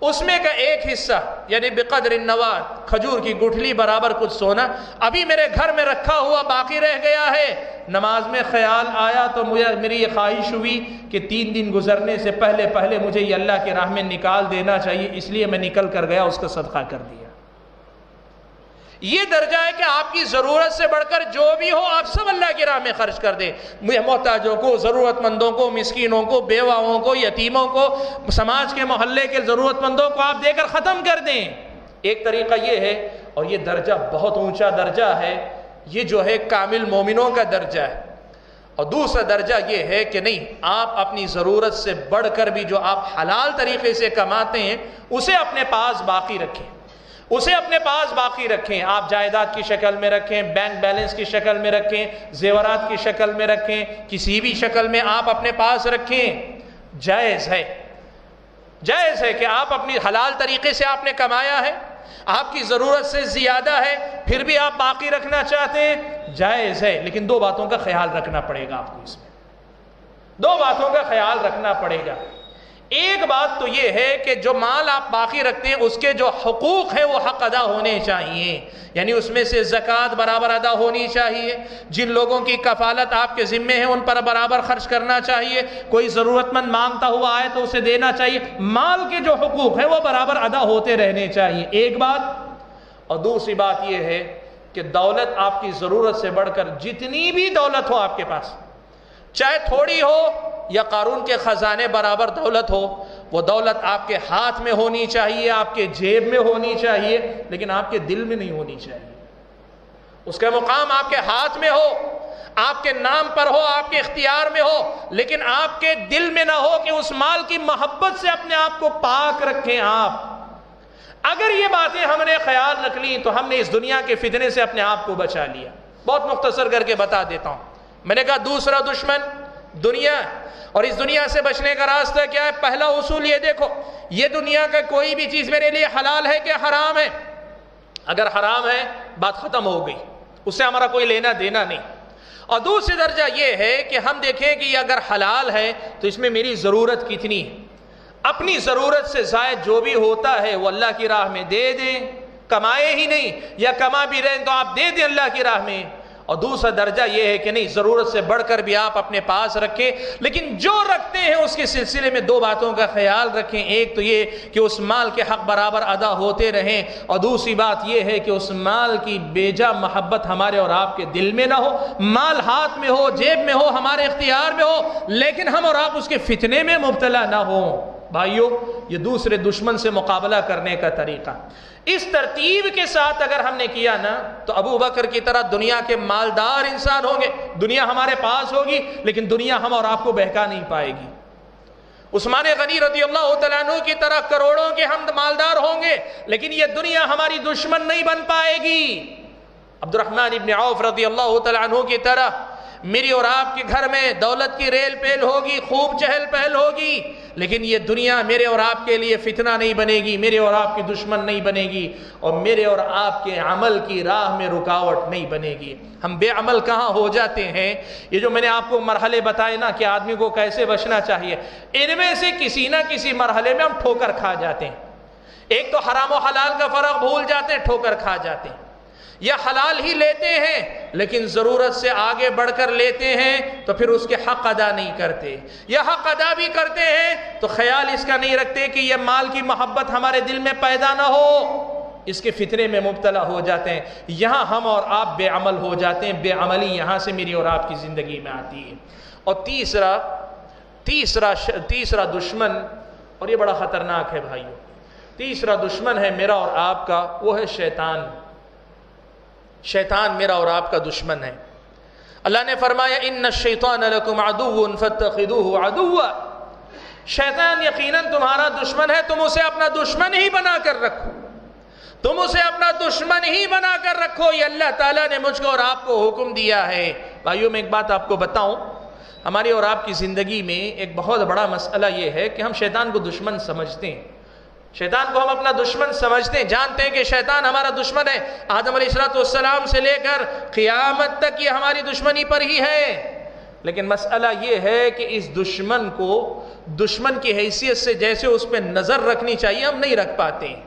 اس میں کا ایک حصہ یعنی بقدر النوات، کھجور کی گٹھلی برابر کچھ سونا، ابھی میرے گھر میں رکھا ہوا باقی رہ گیا ہے۔ نماز میں خیال آیا تو مجھے، میری یہ خواہش ہوئی کہ تین دن گزرنے سے پہلے پہلے مجھے یہ اللہ کے راہ میں نکال دینا چاہیے، اس لیے میں نکل کر گیا، اس کا صدقہ کر دیا۔ یہ درجہ ہے کہ آپ کی ضرورت سے بڑھ کر جو بھی ہو، آپ سب اللہ کی راہ میں خرچ کر دیں۔ محتاجوں کو ضرورت مندوں کو، مسکینوں کو، بیواؤں کو، یتیموں کو، سماج کے محلے کے ضرورت مندوں کو آپ دے کر ختم کر دیں۔ ایک طریقہ یہ ہے، اور یہ درجہ بہت اونچا درجہ ہے، یہ جو ہے کامل مومنوں کا درجہ ہے۔ اور دوسرا درجہ یہ ہے کہ نہیں، آپ اپنی ضرورت سے بڑھ کر بھی جو آپ حلال طریقے سے کماتے ہیں، اسے اپنے پاس باقی رکھیں۔ اسے اپنے پاس باقی رکھیں۔ آپ جائیداد کی شکل میں رکھیں، بینک بیلنس کی شکل میں رکھیں، زیورات کی شکل میں رکھیں، کسی بھی شکل میں آپ اپنے پاس رکھیں۔ جائز ہے۔ جائز ہے کہ آپ اپنی حلال طریقے سے آپ نے کمایا ہے، آپ کی ضرورت سے زیادہ ہے، پھر بھی آپ باقی رکھنا چاہتے ہیں۔ جائز ہے، لیکن دو باتوں کا خیال رکھنا پڑے گا آپ کو اس میں۔ دو باتوں کا خیال رکھنا پڑے گا۔ ایک بات تو یہ ہے کہ جو مال آپ باقی رکھتے ہیں، اس کے جو حقوق ہیں وہ حق ادا ہونے چاہیے۔ یعنی اس میں سے زکوٰۃ برابر ادا ہونی چاہیے۔ جن لوگوں کی کفالت آپ کے ذمے ہیں ان پر برابر خرچ کرنا چاہیے۔ کوئی ضرورت مند مانگتا ہوا آئے تو اسے دینا چاہیے۔ مال کے جو حقوق ہیں وہ برابر ادا ہوتے رہنے چاہیے۔ ایک بات اور دوسری بات یہ ہے کہ دولت آپ کی ضرورت سے بڑھ کر جتنی بھی دولت ہو آپ کے پاس چاہے تھوڑی ہو یا قارون کے خزانے برابر دولت ہو، وہ دولت آپ کے ہاتھ میں ہونی چاہیے، آپ کے جیب میں ہونی چاہیے، لیکن آپ کے دل میں نہیں ہونی چاہیے۔ اس کا مقام آپ کے ہاتھ میں ہو، آپ کے نام پر ہو، آپ کے اختیار میں ہو، لیکن آپ کے دل میں نہ ہو کہ اس مال کی محبت سے اپنے آپ کو پاک رکھیں آپ۔ اگر یہ باتیں ہم نے خیال رکھ لی تو ہم نے اس دنیا کے فتنے سے اپنے آپ کو بچا لیا۔ بہت مختصر کر کے بتا دیتا ہوں۔ میں نے کہا دوسرا دشمن دنیا اور اس دنیا سے بچنے کا راستہ کیا ہے؟ پہلا اصول یہ دیکھو، یہ دنیا کا کوئی بھی چیز میرے لیے حلال ہے کہ حرام ہے؟ اگر حرام ہے، بات ختم ہو گئی۔ اس سے ہمارا کوئی لینا دینا نہیں۔ اور دوسری درجہ یہ ہے کہ ہم دیکھیں کہ یہ اگر حلال ہے تو اس میں میری ضرورت کتنی ہے؟ اپنی ضرورت سے زائد جو بھی ہوتا ہے، وہ اللہ کی راہ میں دے دیں۔ کمائے ہی نہیں، یا کما بھی رہیں تو آپ دے دیں اللہ کی راہ میں۔ اور دوسرا درجہ یہ ہے کہ نہیں، ضرورت سے بڑھ کر بھی آپ اپنے پاس رکھیں۔ لیکن جو رکھتے ہیں اس کے سلسلے میں دو باتوں کا خیال رکھیں۔ ایک تو یہ کہ اس مال کے حق برابر ادا ہوتے رہیں۔ اور دوسری بات یہ ہے کہ اس مال کی بیجا محبت ہمارے اور آپ کے دل میں نہ ہو۔ مال ہاتھ میں ہو، جیب میں ہو، ہمارے اختیار میں ہو، لیکن ہم اور آپ اس کے فتنے میں مبتلا نہ ہوں۔ بھائیو، یہ دوسرے دشمن سے مقابلہ کرنے کا طریقہ۔ اس ترتیب کے ساتھ اگر ہم نے کیا نا، تو ابو بکر کی طرح دنیا کے مالدار انسان ہوں گے۔ دنیا ہمارے پاس ہوگی، لیکن دنیا ہم اور آپ کو بہکا نہیں پائے گی۔ عثمان غنی رضی اللہ تعالیٰ عنہ کی طرح کروڑوں کے ہم مالدار ہوں گے، لیکن یہ دنیا ہماری دشمن نہیں بن پائے گی۔ عبد الرحمن ابن عوف رضی اللہ تعالیٰ عنہ کی طرح میری اور آپ کے گھر میں دولت کی ریل پیل ہوگی، خوب چہل پہل ہوگی، لیکن یہ دنیا میرے اور آپ کے لیے فتنہ نہیں بنے گی میرے اور آپ کی دشمن نہیں بنے گی اور میرے اور آپ کے عمل کی راہ میں رکاوٹ نہیں بنے گی ہم بے عمل کہاں ہو جاتے ہیں؟ یہ جو میں نے آپ کو مرحلے بتائے نا کہ آدمی کو کیسے بچنا چاہیے، ان میں سے کسی نہ کسی مرحلے میں ہم ٹھوکر کھا جاتے ہیں۔ ایک تو حرام و حلال کا فرق بھول جاتے ہیں، ٹھوکر کھا جاتے ہیں۔ یا حلال ہی لیتے ہیں، لیکن ضرورت سے آگے بڑھ کر لیتے ہیں تو پھر اس کے حق ادا نہیں کرتے۔ یا حق ادا بھی کرتے ہیں تو خیال اس کا نہیں رکھتے کہ یہ مال کی محبت ہمارے دل میں پیدا نہ ہو۔ اس کے فطرے میں مبتلا ہو جاتے ہیں۔ یہاں ہم اور آپ بے عمل ہو جاتے ہیں، بے عملی یہاں سے میری اور آپ کی زندگی میں آتی ہے۔ اور تیسرا تیسرا تیسرا دشمن، اور یہ بڑا خطرناک ہے بھائیوں تیسرا دشمن ہے میرا اور آپ کا، وہ ہے شیطان۔ شیطان میرا اور آپ کا دشمن ہے۔ اللہ نے فرمایا ان الشیطان لکم عدو فتخذوه عدوا۔ شیطان یقیناً تمہارا دشمن ہے، تم اسے اپنا دشمن ہی بنا کر رکھو۔ تم اسے اپنا دشمن ہی بنا کر رکھو۔ یہ اللہ تعالیٰ نے مجھ کو اور آپ کو حکم دیا ہے۔ بھائیوں میں ایک بات آپ کو بتاؤں۔ ہماری اور آپ کی زندگی میں ایک بہت بڑا مسئلہ یہ ہے کہ ہم شیطان کو دشمن سمجھتے ہیں۔ شیطان کو ہم اپنا دشمن سمجھتے ہیں، جانتے ہیں کہ شیطان ہمارا دشمن ہے۔ آدم علیہ السلام سے لے کر قیامت تک یہ ہماری دشمنی پر ہی ہے۔ لیکن مسئلہ یہ ہے کہ اس دشمن کو، دشمن کی حیثیت سے جیسے اس پہ نظر رکھنی چاہیے، ہم نہیں رکھ پاتے۔ ہیں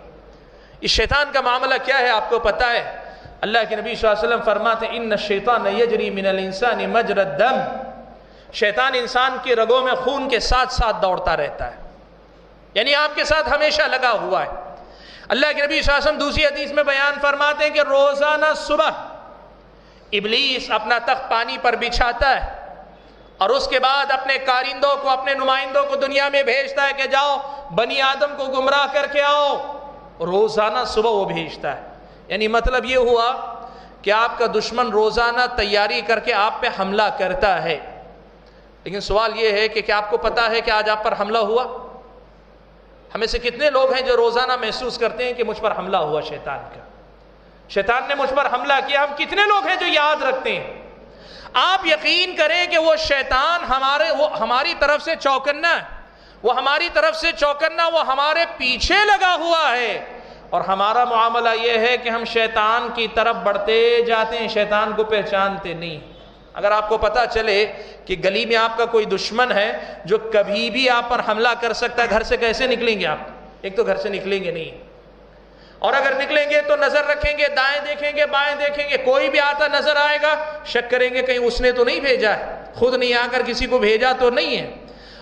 اس شیطان کا معاملہ کیا ہے، آپ کو پتا ہے۔ اللہ کے نبی صلی اللہ علیہ وسلم فرماتے ہیں، ان شیطان یجری من الانسان مجرد دم شیطان انسان کی رگوں میں خون کے ساتھ ساتھ دوڑتا رہتا ہے۔ یعنی آپ کے ساتھ ہمیشہ لگا ہوا ہے۔ اللہ کے نبی صلی دوسری حدیث میں بیان فرماتے ہیں کہ روزانہ صبح ابلیس اپنا تخت پانی پر بچھاتا ہے اور اس کے بعد اپنے کارندوں کو، اپنے نمائندوں کو دنیا میں بھیجتا ہے کہ جاؤ، بنی آدم کو گمراہ کر کے آؤ۔ روزانہ صبح وہ بھیجتا ہے۔ یعنی مطلب یہ ہوا کہ آپ کا دشمن روزانہ تیاری کر کے آپ پہ حملہ کرتا ہے۔ لیکن سوال یہ ہے کہ کیا آپ کو پتا ہے کہ آج آپ پر حملہ ہوا؟ ہمیں سے کتنے لوگ ہیں جو روزانہ محسوس کرتے ہیں کہ مجھ پر حملہ ہوا شیطان کا؟ شیطان نے مجھ پر حملہ کیا۔ ہم کتنے لوگ ہیں جو یاد رکھتے ہیں؟ آپ یقین کریں کہ وہ شیطان ہمارے وہ ہماری طرف سے چوکنا ہے۔ وہ ہماری طرف سے چوکنا، وہ ہمارے پیچھے لگا ہوا ہے۔ اور ہمارا معاملہ یہ ہے کہ ہم شیطان کی طرف بڑھتے جاتے ہیں، شیطان کو پہچانتے نہیں۔ اگر آپ کو پتا چلے کہ گلی میں آپ کا کوئی دشمن ہے جو کبھی بھی آپ پر حملہ کر سکتا ہے، گھر سے کیسے نکلیں گے آپ؟ ایک تو گھر سے نکلیں گے نہیں۔ اور اگر نکلیں گے تو نظر رکھیں گے، دائیں دیکھیں گے، بائیں دیکھیں گے، کوئی بھی آتا نظر آئے گا، شک کریں گے کہیں اس نے تو نہیں بھیجا ہے۔ خود نہیں آ کر کسی کو بھیجا تو نہیں ہے۔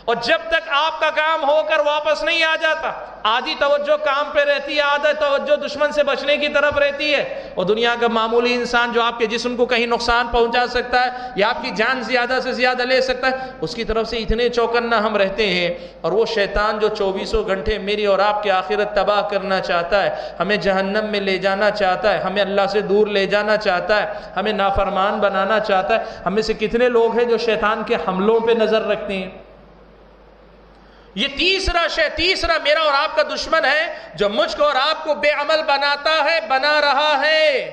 اور جب تک آپ کا کام ہو کر واپس نہیں آ جاتا، آدھی توجہ کام پہ رہتی ہے، آدھا توجہ دشمن سے بچنے کی طرف رہتی ہے۔ اور دنیا کا معمولی انسان جو آپ کے جسم کو کہیں نقصان پہنچا سکتا ہے یا آپ کی جان زیادہ سے زیادہ لے سکتا ہے، اس کی طرف سے اتنے چوکنا ہم رہتے ہیں۔ اور وہ شیطان جو چوبیسوں گھنٹے میری اور آپ کی آخرت تباہ کرنا چاہتا ہے، ہمیں جہنم میں لے جانا چاہتا ہے، ہمیں اللہ سے دور لے جانا چاہتا ہے، ہمیں نافرمان بنانا چاہتا ہے۔ ہمیں سے کتنے لوگ ہیں جو شیطان کے حملوں پہ نظر رکھتے ہیں؟ یہ تیسرا شے، تیسرا میرا اور آپ کا دشمن ہے جو مجھ کو اور آپ کو بے عمل بناتا ہے، بنا رہا ہے۔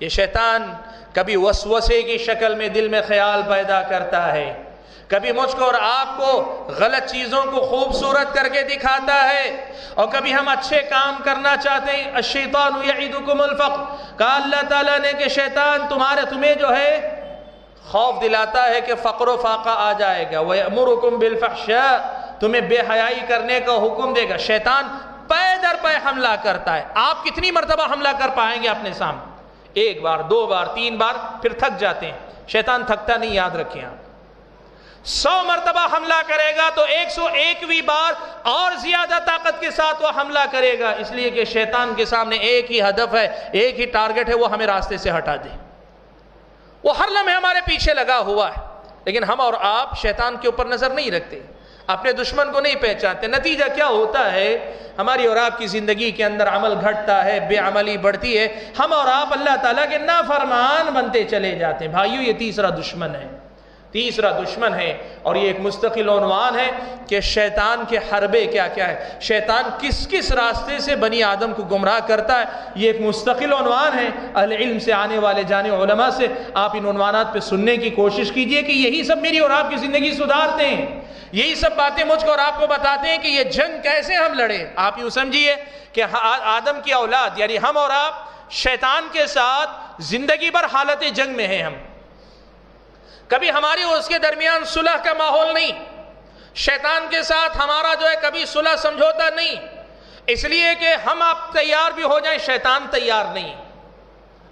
یہ شیطان کبھی وسوسے کی شکل میں دل میں خیال پیدا کرتا ہے۔ کبھی مجھ کو اور آپ کو غلط چیزوں کو خوبصورت کر کے دکھاتا ہے۔ اور کبھی ہم اچھے کام کرنا چاہتے ہیں، الشیطان یعیدکم الفقر۔ کہا اللہ تعالیٰ نے کہ شیطان تمہارے، تمہیں جو ہے خوف دلاتا ہے کہ فقر و فاقہ آ جائے گا۔ وَيَأْمُرُكُمْ بِالْفَحْشَاءِ۔ تمہیں بے حیائی کرنے کا حکم دے گا۔ شیطان پے در پے حملہ کرتا ہے۔ آپ کتنی مرتبہ حملہ کر پائیں گے اپنے سامنے؟ ایک بار، دو بار، تین بار، پھر تھک جاتے ہیں۔ شیطان تھکتا نہیں، یاد رکھیں آپ۔ سو مرتبہ حملہ کرے گا تو ایک سو ایکویں بار اور زیادہ طاقت کے ساتھ وہ حملہ کرے گا۔ اس لیے کہ شیطان کے سامنے ایک ہی ہدف ہے، ایک ہی ٹارگٹ ہے، وہ ہمیں راستے سے ہٹا دے۔ وہ ہر لمحے ہمارے پیچھے لگا ہوا ہے۔ لیکن ہم اور آپ شیطان کے اوپر نظر نہیں رکھتے۔ اپنے دشمن کو نہیں پہچانتے۔ نتیجہ کیا ہوتا ہے؟ ہماری اور آپ کی زندگی کے اندر عمل گھٹتا ہے، بے عملی بڑھتی ہے۔ ہم اور آپ اللہ تعالیٰ کے نافرمان بنتے چلے جاتے ہیں۔ بھائیو، یہ تیسرا دشمن ہے۔ تیسرا دشمن ہے اور یہ ایک مستقل عنوان ہے کہ شیطان کے حربے کیا کیا ہے؟ شیطان کس کس راستے سے بنی آدم کو گمراہ کرتا ہے؟ یہ ایک مستقل عنوان ہے۔ اہل علم سے آنے والے جانے علماء سے آپ ان عنوانات پہ سننے کی کوشش کیجیے کہ یہی سب میری اور آپ کی زندگی سدھارتے ہیں۔ یہی سب باتیں مجھ کو اور آپ کو بتاتے ہیں کہ یہ جنگ کیسے ہم لڑے۔ آپ یوں سمجھیے کہ آدم کی اولاد یعنی ہم اور آپ، شیطان کے ساتھ زندگی بھر حالت جنگ میں ہیں ہم۔ کبھی ہماری اور اس کے درمیان صلح کا ماحول نہیں۔ شیطان کے ساتھ ہمارا جو ہے کبھی صلح سمجھوتا نہیں۔ اس لیے کہ ہم آپ تیار بھی ہو جائیں، شیطان تیار نہیں۔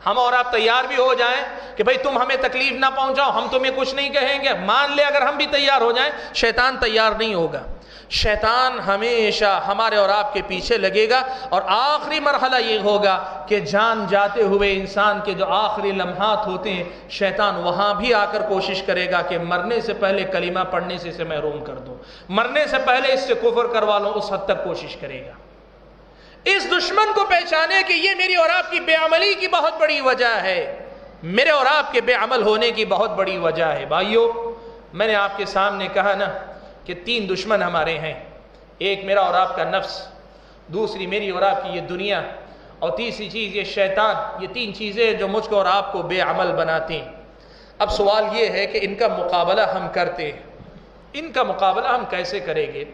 ہم اور آپ تیار بھی ہو جائیں کہ بھئی تم ہمیں تکلیف نہ پہنچاؤ، ہم تمہیں کچھ نہیں کہیں گے۔ مان لے اگر ہم بھی تیار ہو جائیں، شیطان تیار نہیں ہوگا۔ شیطان ہمیشہ ہمارے اور آپ کے پیچھے لگے گا اور آخری مرحلہ یہ ہوگا کہ جان جاتے ہوئے انسان کے جو آخری لمحات ہوتے ہیں، شیطان وہاں بھی آ کر کوشش کرے گا کہ مرنے سے پہلے کلمہ پڑھنے سے اسے محروم کر دوں مرنے سے پہلے اس سے کفر کروا لوں اس حد تک کوشش کرے گا۔ اس دشمن کو پہچانے کہ یہ میری اور آپ کی بے عملی کی بہت بڑی وجہ ہے۔ میرے اور آپ کے بے عمل ہونے کی بہت بڑی وجہ ہے۔ بھائیو، میں نے آپ کے سامنے کہا نا کہ تین دشمن ہمارے ہیں۔ ایک میرا اور آپ کا نفس، دوسری میری اور آپ کی یہ دنیا، اور تیسری چیز یہ شیطان۔ یہ تین چیزیں جو مجھ کو اور آپ کو بے عمل بناتے ہیں۔ اب سوال یہ ہے کہ ان کا مقابلہ ہم کرتے ہیں۔ ان کا مقابلہ ہم کیسے کریں گے؟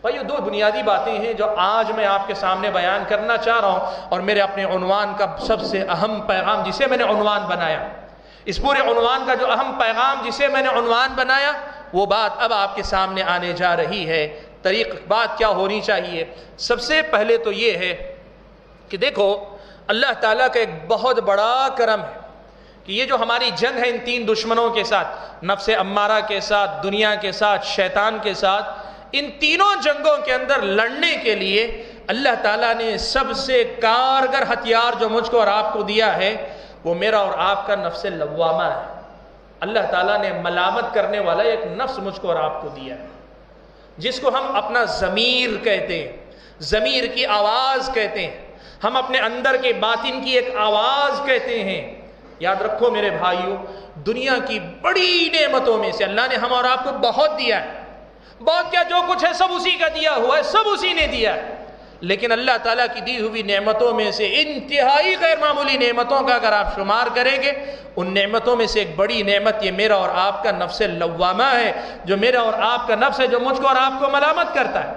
بھائی، یہ دو بنیادی باتیں ہیں جو آج میں آپ کے سامنے بیان کرنا چاہ رہا ہوں، اور میرے اپنے عنوان کا سب سے اہم پیغام جسے میں نے عنوان بنایا۔ اس پورے عنوان کا جو اہم پیغام جسے میں نے عنوان بنایا وہ بات اب آپ کے سامنے آنے جا رہی ہے۔ طریق بات کیا ہونی چاہیے؟ سب سے پہلے تو یہ ہے کہ دیکھو، اللہ تعالیٰ کا ایک بہت بڑا کرم ہے کہ یہ جو ہماری جنگ ہے ان تین دشمنوں کے ساتھ، نفس امارہ کے ساتھ، دنیا کے ساتھ، شیطان کے ساتھ، ان تینوں جنگوں کے اندر لڑنے کے لیے اللہ تعالیٰ نے سب سے کارگر ہتھیار جو مجھ کو اور آپ کو دیا ہے، وہ میرا اور آپ کا نفس لوامہ ہے۔ اللہ تعالیٰ نے ملامت کرنے والا ایک نفس مجھ کو اور آپ کو دیا ہے۔ جس کو ہم اپنا ضمیر کہتے ہیں، ضمیر کی آواز کہتے ہیں۔ ہم اپنے اندر کے باطن کی ایک آواز کہتے ہیں۔ یاد رکھو میرے بھائیوں، دنیا کی بڑی نعمتوں میں سے اللہ نے ہم اور آپ کو بہت دیا ہے۔ بہت کیا، جو کچھ ہے، سب اسی کا دیا ہوا ہے، سب اسی نے دیا ہے۔ لیکن اللہ تعالیٰ کی دی ہوئی نعمتوں میں سے انتہائی غیر معمولی نعمتوں کا اگر آپ شمار کریں گے، ان نعمتوں میں سے ایک بڑی نعمت یہ میرا اور آپ کا نفس لوامہ ہے، جو میرا اور آپ کا نفس ہے، جو مجھ کو اور آپ کو ملامت کرتا ہے۔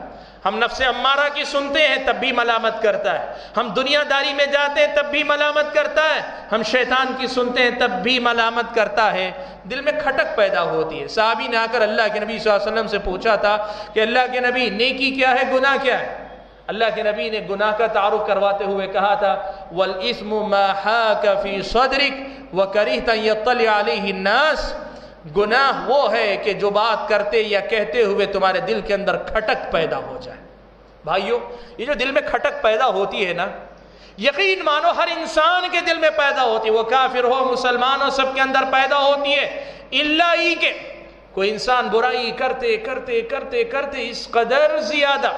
ہم نفس امارہ کی سنتے ہیں، تب بھی ملامت کرتا ہے۔ ہم دنیا داری میں جاتے ہیں، تب بھی ملامت کرتا ہے۔ ہم شیطان کی سنتے ہیں، تب بھی ملامت کرتا ہے۔ دل میں کھٹک پیدا ہوتی ہے۔ صحابی نے آ کر اللہ کے نبی صلی اللہ علیہ وسلم سے پوچھا تھا کہ اللہ کے نبی، نیکی کیا ہے، گناہ کیا ہے؟ اللہ کے نبی نے گناہ کا تعارف کرواتے ہوئے کہا تھا، وَالْإِثْمُ مَا حَاكَ فِي صَدْرِكَ وَكَرِهْتَ يَطَّلِعَ عَلَيْهِ النَّاسِ۔ گناہ وہ ہے کہ جو بات کرتے یا کہتے ہوئے تمہارے دل کے اندر کھٹک پیدا ہو جائے۔ بھائیو، یہ جو دل میں کھٹک پیدا ہوتی ہے نا، یقین مانو ہر انسان کے دل میں پیدا ہوتی ہے۔ وہ کافر ہو، مسلمان ہو، سب کے اندر پیدا ہوتی ہے۔ اللہ ہی کے کوئی انسان برائی کرتے کرتے کرتے کرتے اس قدر زیادہ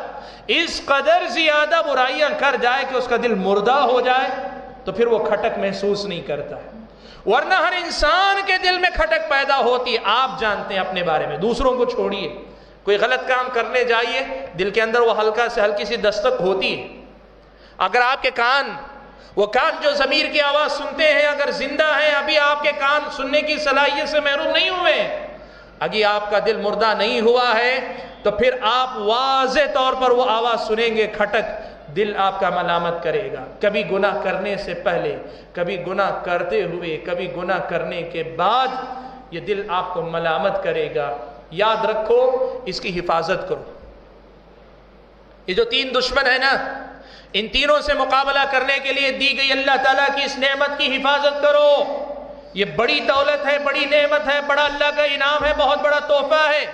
اس قدر زیادہ برائیاں کر جائے کہ اس کا دل مردہ ہو جائے، تو پھر وہ کھٹک محسوس نہیں کرتا۔ ہے ورنہ ہر انسان کے دل میں کھٹک پیدا ہوتی ہے، آپ جانتے ہیں اپنے بارے میں، دوسروں کو چھوڑیے۔ کوئی غلط کام کرنے جائیے، دل کے اندر وہ ہلکا سے ہلکی سی دستک ہوتی ہے۔ اگر آپ کے کان، وہ کان جو ضمیر کی آواز سنتے ہیں، اگر زندہ ہیں، ابھی آپ کے کان سننے کی صلاحیت سے محروم نہیں ہوئے ہیں۔ ابھی آپ کا دل مردہ نہیں ہوا ہے، تو پھر آپ واضح طور پر وہ آواز سنیں گے، کھٹک، دل آپ کا ملامت کرے گا۔ کبھی گناہ کرنے سے پہلے، کبھی گناہ کرتے ہوئے، کبھی گناہ کرنے کے بعد یہ دل آپ کو ملامت کرے گا۔ یاد رکھو، اس کی حفاظت کرو۔ یہ جو تین دشمن ہے نا، ان تینوں سے مقابلہ کرنے کے لیے دی گئی اللہ تعالیٰ کی اس نعمت کی حفاظت کرو۔ یہ بڑی دولت ہے، بڑی نعمت ہے، بڑا اللہ کا انعام ہے، بہت بڑا تحفہ ہے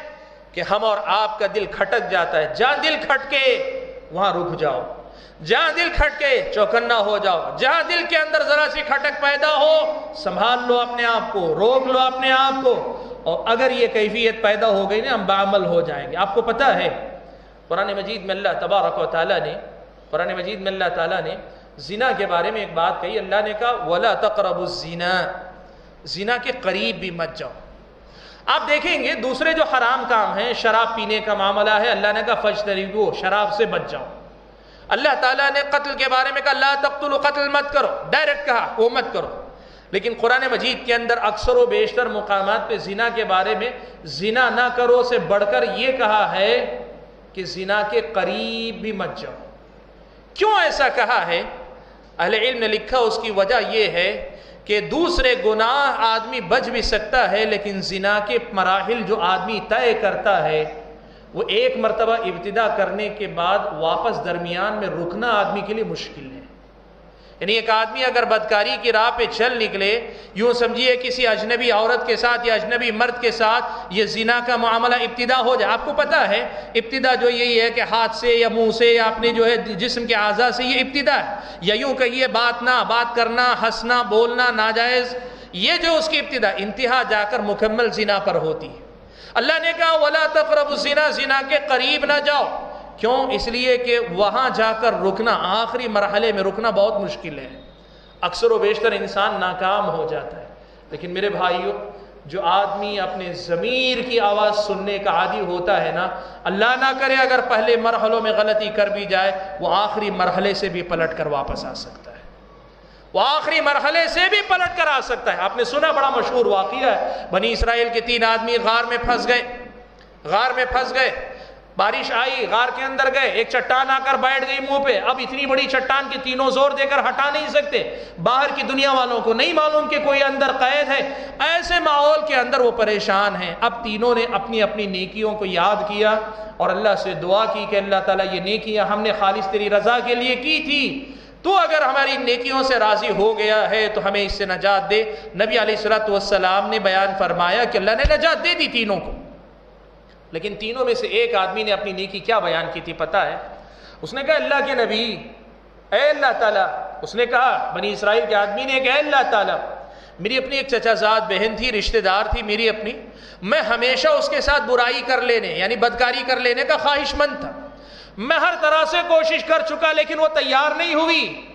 کہ ہم اور آپ کا دل کھٹک جاتا ہے۔ جہاں دل کھٹ کے وہاں رک جاؤ۔ جہاں دل کھٹ کے چوکنا ہو جاؤ۔ جہاں دل کے اندر ذرا سی کھٹک پیدا ہو، سنبھال لو اپنے آپ کو، روک لو اپنے آپ کو۔ اور اگر یہ کیفیت پیدا ہو گئی نا، ہم بعمل ہو جائیں گے۔ آپ کو پتہ ہے، قرآن مجید میں اللہ تبارک و تعالیٰ نے، قرآن مجید میں اللہ تعالیٰ نے زنا کے بارے میں ایک بات کہی۔ اللہ نے کہا، ولا تقرب الزنا زنا کے قریب بھی مت جاؤ۔ آپ دیکھیں گے دوسرے جو حرام کام ہیں، شراب پینے کا معاملہ ہے، اللہ نے کہا فج تریبو شراب سے بچ جاؤ۔ اللہ تعالیٰ نے قتل کے بارے میں کہا اللہ تقتل قتل مت کرو۔ ڈائریکٹ کہا، وہ مت کرو۔ لیکن قرآن مجید کے اندر اکثر و بیشتر مقامات پہ زنا کے بارے میں زنا نہ کرو سے بڑھ کر یہ کہا ہے کہ زنا کے قریب بھی مت جاؤ۔ کیوں ایسا کہا ہے؟ اہل علم نے لکھا، اس کی وجہ یہ ہے کہ دوسرے گناہ آدمی بچ بھی سکتا ہے، لیکن زنا کے مراحل جو آدمی طے کرتا ہے، وہ ایک مرتبہ ابتدا کرنے کے بعد واپس درمیان میں رکنا آدمی کے لیے مشکل ہے۔ یعنی ایک آدمی اگر بدکاری کی راہ پہ چل نکلے، یوں سمجھیے کسی اجنبی عورت کے ساتھ یا اجنبی مرد کے ساتھ یہ زنا کا معاملہ ابتدا ہو جائے۔ آپ کو پتا ہے، ابتدا جو یہی ہے کہ ہاتھ سے یا منہ سے یا اپنے جو ہے جسم کے اعضاء سے یہ ابتدا ہے۔ یا یوں کہیے، بات نہ، بات کرنا، ہنسنا، بولنا ناجائز، یہ جو اس کی ابتدا، انتہا جا کر مکمل زنا پر ہوتی۔ ہے اللہ نے کہا، ولا تقرب الزنا، زنا کے قریب نہ جاؤ۔ کیوں؟ اس لیے کہ وہاں جا کر رکنا، آخری مرحلے میں رکنا بہت مشکل ہے۔ اکثر و بیشتر انسان ناکام ہو جاتا ہے۔ لیکن میرے بھائیوں جو آدمی اپنے ضمیر کی آواز سننے کا عادی ہوتا ہے نا، اللہ نہ کرے اگر پہلے مرحلوں میں غلطی کر بھی جائے، وہ آخری مرحلے سے بھی پلٹ کر واپس آ سکتا ہے۔ وہ آخری مرحلے سے بھی پلٹ کر آ سکتا ہے۔ آپ نے سنا بڑا مشہور واقعہ ہے، بنی اسرائیل کے تین آدمی غار میں پھنس گئے۔ غار میں پھنس گئے۔ بارش آئی، غار کے اندر گئے، ایک چٹان آ کر بیٹھ گئی منہ پہ۔ اب اتنی بڑی چٹان کے تینوں زور دے کر ہٹا نہیں سکتے۔ باہر کی دنیا والوں کو نہیں معلوم کہ کوئی اندر قید ہے۔ ایسے ماحول کے اندر وہ پریشان ہیں۔ اب تینوں نے اپنی اپنی نیکیوں کو یاد کیا اور اللہ سے دعا کی کہ اللہ تعالیٰ یہ نیکیاں ہم نے خالص تیری رضا کے لیے کی تھی۔ تو اگر ہماری نیکیوں سے راضی ہو گیا ہے تو ہمیں اس سے نجات دے۔ نبی علیہ السلط والسلام نے بیان فرمایا کہ اللہ نے نجات دے دی تینوں کو۔ لیکن تینوں میں سے ایک آدمی نے اپنی نیکی کیا بیان کی تھی پتا ہے؟ اس نے کہا، اللہ کے نبی، اے اللہ تعالیٰ، اس نے کہا، بنی اسرائیل کے آدمی نے کہ اے اللہ تعالیٰ، میری اپنی ایک چچا زاد بہن تھی، رشتہ دار تھی میری اپنی، میں ہمیشہ اس کے ساتھ برائی کر لینے یعنی بدکاری کر لینے کا خواہش مند تھا۔ میں ہر طرح سے کوشش کر چکا، لیکن وہ تیار نہیں ہوئی۔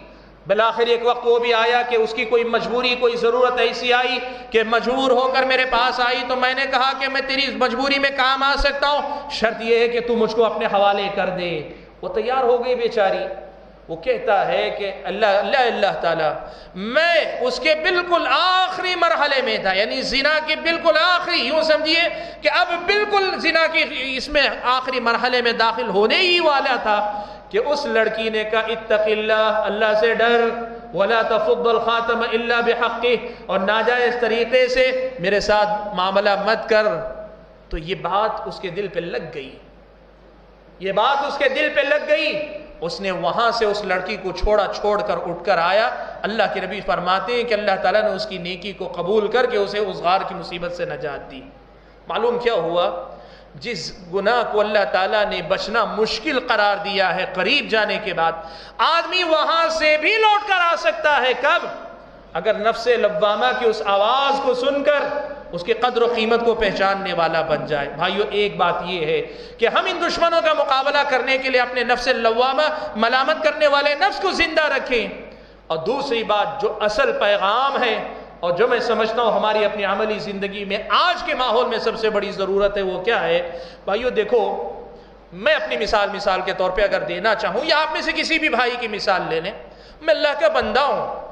بلاخر ایک وقت وہ بھی آیا کہ اس کی کوئی مجبوری کوئی ضرورت ایسی آئی کہ مجبور ہو کر میرے پاس آئی تو میں نے کہا کہ میں تیری مجبوری میں کام آ سکتا ہوں۔ شرط یہ ہے کہ تو مجھ کو اپنے حوالے کر دے۔ وہ تیار ہو گئی بیچاری۔ وہ کہتا ہے کہ اللہ اللہ اللہ تعالیٰ، میں اس کے بالکل آخری مرحلے میں تھا۔ یعنی زنا کے بالکل آخری، یوں سمجھیے کہ اب بالکل زنا کی اس میں آخری مرحلے میں داخل ہونے ہی والا تھا۔ کہ اس لڑکی نے کہا، اتق اللہ اللہ سے ڈر، ولا تفض الخاتم الا بحقه اور ناجائز طریقے سے میرے ساتھ معاملہ مت کر۔ تو یہ بات اس کے دل پہ لگ گئی۔ یہ بات اس کے دل پہ لگ گئی۔ اس نے وہاں سے اس لڑکی کو چھوڑا، چھوڑ کر اٹھ کر آیا۔ اللہ کے نبی فرماتے ہیں کہ اللہ تعالیٰ نے اس کی نیکی کو قبول کر کے اسے اس غار کی مصیبت سے نجات دی۔ معلوم کیا ہوا؟ جس گناہ کو اللہ تعالیٰ نے بچنا مشکل قرار دیا ہے قریب جانے کے بعد، آدمی وہاں سے بھی لوٹ کر آ سکتا ہے کب؟ اگر نفس لبامہ کی اس آواز کو سن کر اس کے قدر و قیمت کو پہچاننے والا بن جائے۔ بھائیو، ایک بات یہ ہے کہ ہم ان دشمنوں کا مقابلہ کرنے کے لیے اپنے نفس لوامہ، ملامت کرنے والے نفس کو زندہ رکھیں۔ اور دوسری بات، جو اصل پیغام ہے اور جو میں سمجھتا ہوں ہماری اپنی عملی زندگی میں آج کے ماحول میں سب سے بڑی ضرورت ہے وہ کیا ہے؟ بھائیو دیکھو، میں اپنی مثال مثال کے طور پہ اگر دینا چاہوں یا آپ میں سے کسی بھی بھائی کی مثال لے لیں، میں اللہ کا بندہ ہوں۔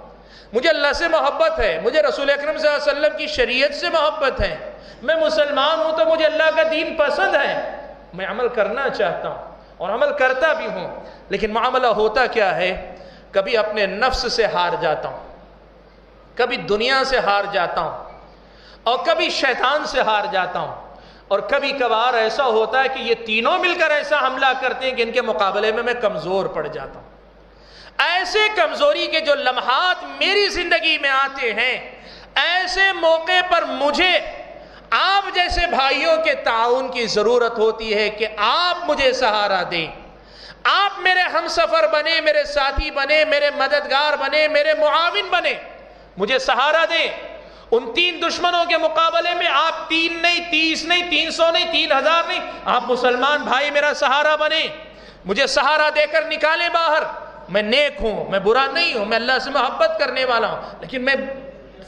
مجھے اللہ سے محبت ہے، مجھے رسول اکرم صلی اللہ علیہ وسلم کی شریعت سے محبت ہے۔ میں مسلمان ہوں تو مجھے اللہ کا دین پسند ہے۔ میں عمل کرنا چاہتا ہوں اور عمل کرتا بھی ہوں، لیکن معاملہ ہوتا کیا ہے؟ کبھی اپنے نفس سے ہار جاتا ہوں۔ کبھی دنیا سے ہار جاتا ہوں اور کبھی شیطان سے ہار جاتا ہوں اور کبھی کبھار ایسا ہوتا ہے کہ یہ تینوں مل کر ایسا حملہ کرتے ہیں کہ ان کے مقابلے میں میں کمزور پڑ جاتا ہوں۔ ایسے کمزوری کے جو لمحات میری زندگی میں آتے ہیں، ایسے موقع پر مجھے آپ جیسے بھائیوں کے تعاون کی ضرورت ہوتی ہے کہ آپ مجھے سہارا دیں۔ آپ میرے ہم سفر بنے، میرے ساتھی بنے، میرے مددگار بنے، میرے معاون بنے۔ مجھے سہارا دیں۔ ان تین دشمنوں کے مقابلے میں آپ تین نہیں، تیس نہیں، تین سو نہیں، تین ہزار نہیں۔ آپ مسلمان بھائی میرا سہارا بنے۔ مجھے سہارا دے کر نکالے باہر۔ میں نیک ہوں، میں برا نہیں ہوں، میں اللہ سے محبت کرنے والا ہوں، لیکن میں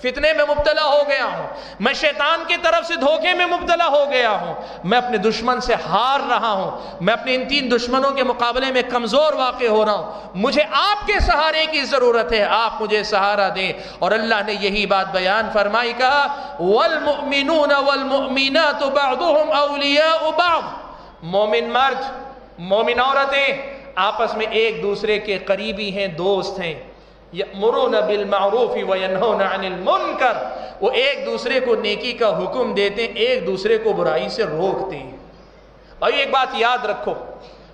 فتنے میں مبتلا ہو گیا ہوں۔ میں شیطان کی طرف سے دھوکے میں مبتلا ہو گیا ہوں۔ میں اپنے دشمن سے ہار رہا ہوں۔ میں اپنے ان تین دشمنوں کے مقابلے میں کمزور واقع ہو رہا ہوں۔ مجھے آپ کے سہارے کی ضرورت ہے۔ آپ مجھے سہارا دیں۔ اور اللہ نے یہی بات بیان فرمائی، کہا، والمؤمنون والمؤمنات بعضهم اولیاء بعض مومن مرد، مومن عورتیں، آپس میں ایک دوسرے کے قریبی ہیں، دوست ہیں۔ یأمرون بالمعروف وینہون عن المنکر۔ وہ ایک دوسرے کو نیکی کا حکم دیتے ہیں، ایک دوسرے کو برائی سے روکتے ہیں۔ بھائی ایک بات یاد رکھو،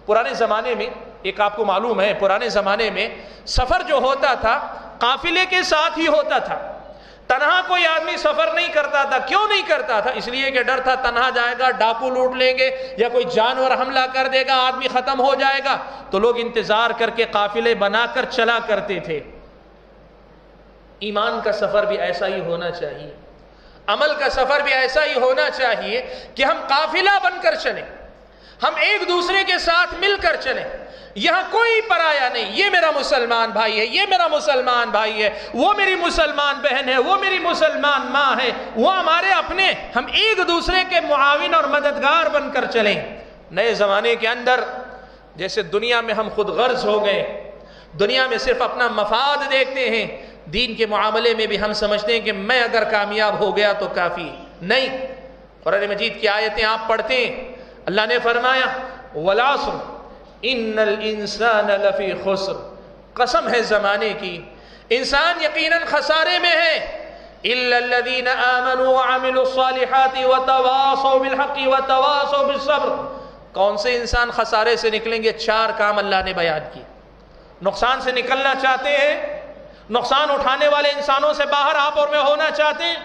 پرانے زمانے میں، ایک آپ کو معلوم ہے، پرانے زمانے میں سفر جو ہوتا تھا، قافلے کے ساتھ ہی ہوتا تھا۔ تنہا کوئی آدمی سفر نہیں کرتا تھا۔ کیوں نہیں کرتا تھا؟ اس لیے کہ ڈر تھا، تنہا جائے گا، ڈاکو لوٹ لیں گے یا کوئی جانور حملہ کر دے گا، آدمی ختم ہو جائے گا۔ تو لوگ انتظار کر کے قافلے بنا کر چلا کرتے تھے۔ ایمان کا سفر بھی ایسا ہی ہونا چاہیے۔ عمل کا سفر بھی ایسا ہی ہونا چاہیے کہ ہم قافلہ بن کر چلیں۔ ہم ایک دوسرے کے ساتھ مل کر چلیں۔ یہاں کوئی پرایا نہیں۔ یہ میرا مسلمان بھائی ہے۔ یہ میرا مسلمان بھائی ہے۔ وہ میری مسلمان بہن ہے۔ وہ میری مسلمان ماں ہے۔ وہ ہمارے اپنے۔ ہم ایک دوسرے کے معاون اور مددگار بن کر چلیں۔ نئے زمانے کے اندر جیسے دنیا میں ہم خود غرض ہو گئے۔ دنیا میں صرف اپنا مفاد دیکھتے ہیں۔ دین کے معاملے میں بھی ہم سمجھتے ہیں کہ میں اگر کامیاب ہو گیا تو کافی نہیں۔ قرآن مجید کی آیتیں آپ پڑھتے ہیں۔ اللہ نے فرمایا ولاسر ان الانسان لفی خسر۔ قسم ہے زمانے کی۔ انسان یقیناً خسارے میں ہے۔ الا الذين امنوا وعملوا الصالحات وتواصوا بالحق وتواصوا بالصبر۔ کون سے انسان خسارے سے نکلیں گے؟ چار کام اللہ نے بیان کی نقصان سے نکلنا چاہتے ہیں نقصان اٹھانے والے انسانوں سے باہر آپ اور میں ہونا چاہتے ہیں۔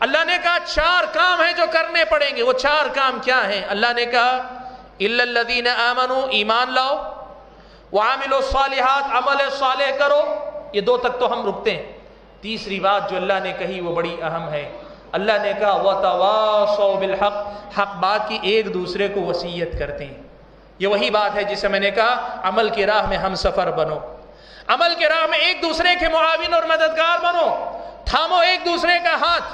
اللہ نے کہا چار کام ہیں جو کرنے پڑیں گے۔ وہ چار کام کیا ہیں؟ اللہ نے کہا، الا الذین آمنوا، ایمان لاؤ۔ وعاملوا الصالحات عمل صالح کرو۔ یہ دو تک تو ہم رکتے ہیں۔ تیسری بات جو اللہ نے کہی، وہ بڑی اہم ہے۔ اللہ نے کہا، وتواصوا بالحق۔ حق بات کی ایک دوسرے کو وصیت کرتے ہیں۔ یہ وہی بات ہے جسے میں نے کہا، عمل کی راہ میں ہم سفر بنو۔ عمل کے راہ میں ایک دوسرے کے معاون اور مددگار بنو۔ تھامو ایک دوسرے کا ہاتھ۔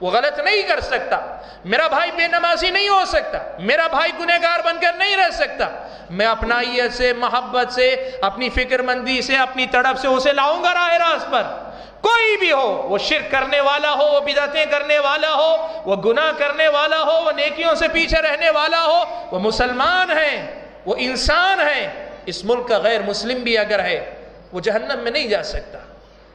وہ غلط نہیں کر سکتا۔ میرا بھائی بے نمازی نہیں ہو سکتا۔ میرا بھائی گنہگار بن کر نہیں رہ سکتا۔ میں اپنائیت سے، محبت سے، اپنی فکر مندی سے، اپنی تڑپ سے اسے لاؤں گا راہ راست پر۔ کوئی بھی ہو، وہ شرک کرنے والا ہو، وہ بدعتیں کرنے والا ہو، وہ گناہ کرنے والا ہو، وہ نیکیوں سے پیچھے رہنے والا ہو، وہ مسلمان ہے وہ انسان ہے اس ملک کا غیر مسلم بھی اگر ہے وہ جہنم میں نہیں جا سکتا۔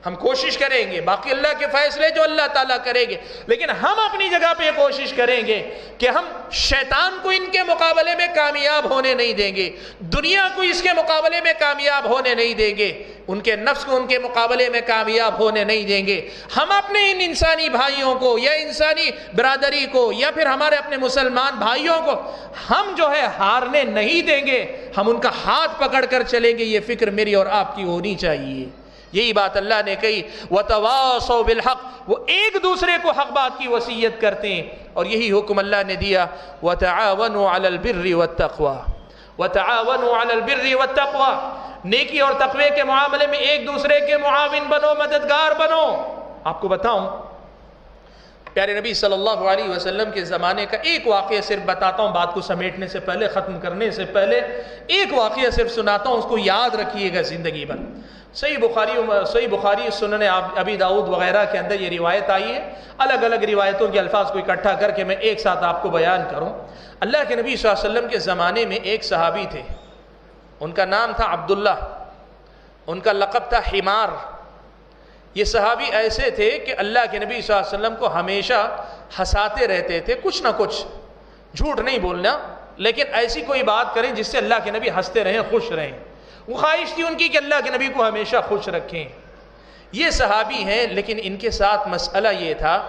ہم کوشش کریں گے، باقی اللہ کے فیصلے جو اللہ تعالیٰ کریں گے۔ لیکن ہم اپنی جگہ پہ کوشش کریں گے کہ ہم شیطان کو ان کے مقابلے میں کامیاب ہونے نہیں دیں گے، دنیا کو اس کے مقابلے میں کامیاب ہونے نہیں دیں گے، ان کے نفس کو ان کے مقابلے میں کامیاب ہونے نہیں دیں گے۔ ہم اپنے ان انسانی بھائیوں کو یا انسانی برادری کو یا پھر ہمارے اپنے مسلمان بھائیوں کو ہم جو ہے ہارنے نہیں دیں گے، ہم ان کا ہاتھ پکڑ کر چلیں گے، یہ فکر میری اور آپ کی ہونی چاہیے۔ یہی بات اللہ نے کہی، وَتَوَاصَوْا بالحق، وہ ایک دوسرے کو حق بات کی وصیت کرتے ہیں۔ اور یہی حکم اللہ نے دیا و تعاون وَتَعَاوَنُوا عَلَى الْبِرِّ وَالتَّقْوَى۔ وَتَعَاوَنُوا عَلَى الْبِرِّ وَالتَّقْوَى۔ نیکی اور تقوی کے معاملے میں ایک دوسرے کے معاون بنو، مددگار بنو۔ آپ کو بتاؤں پیارے نبی صلی اللہ علیہ وسلم کے زمانے کا ایک واقعہ صرف بتاتا ہوں، بات کو سمیٹنے سے پہلے، ختم کرنے سے پہلے، ایک واقعہ صرف سناتا ہوں، اس کو یاد رکھیے گا زندگی بھر۔ صحیح بخاری صحیح بخاری سنن ابی داود وغیرہ کے اندر یہ روایت آئی ہے۔ الگ الگ روایتوں کے الفاظ کو اکٹھا کر کے میں ایک ساتھ آپ کو بیان کروں۔ اللہ کے نبی صلی اللہ علیہ وسلم کے زمانے میں ایک صحابی تھے۔ ان کا نام تھا عبداللہ، ان کا لقب تھا حمار۔ یہ صحابی ایسے تھے کہ اللہ کے نبی صلی اللہ علیہ وسلم کو ہمیشہ ہنساتے رہتے تھے، کچھ نہ کچھ۔ جھوٹ نہیں بولنا، لیکن ایسی کوئی بات کریں جس سے اللہ کے نبی ہنستے رہیں، خوش رہیں۔ وہ خواہش تھی ان کی کہ اللہ کے نبی کو ہمیشہ خوش رکھیں۔ یہ صحابی ہیں، لیکن ان کے ساتھ مسئلہ یہ تھا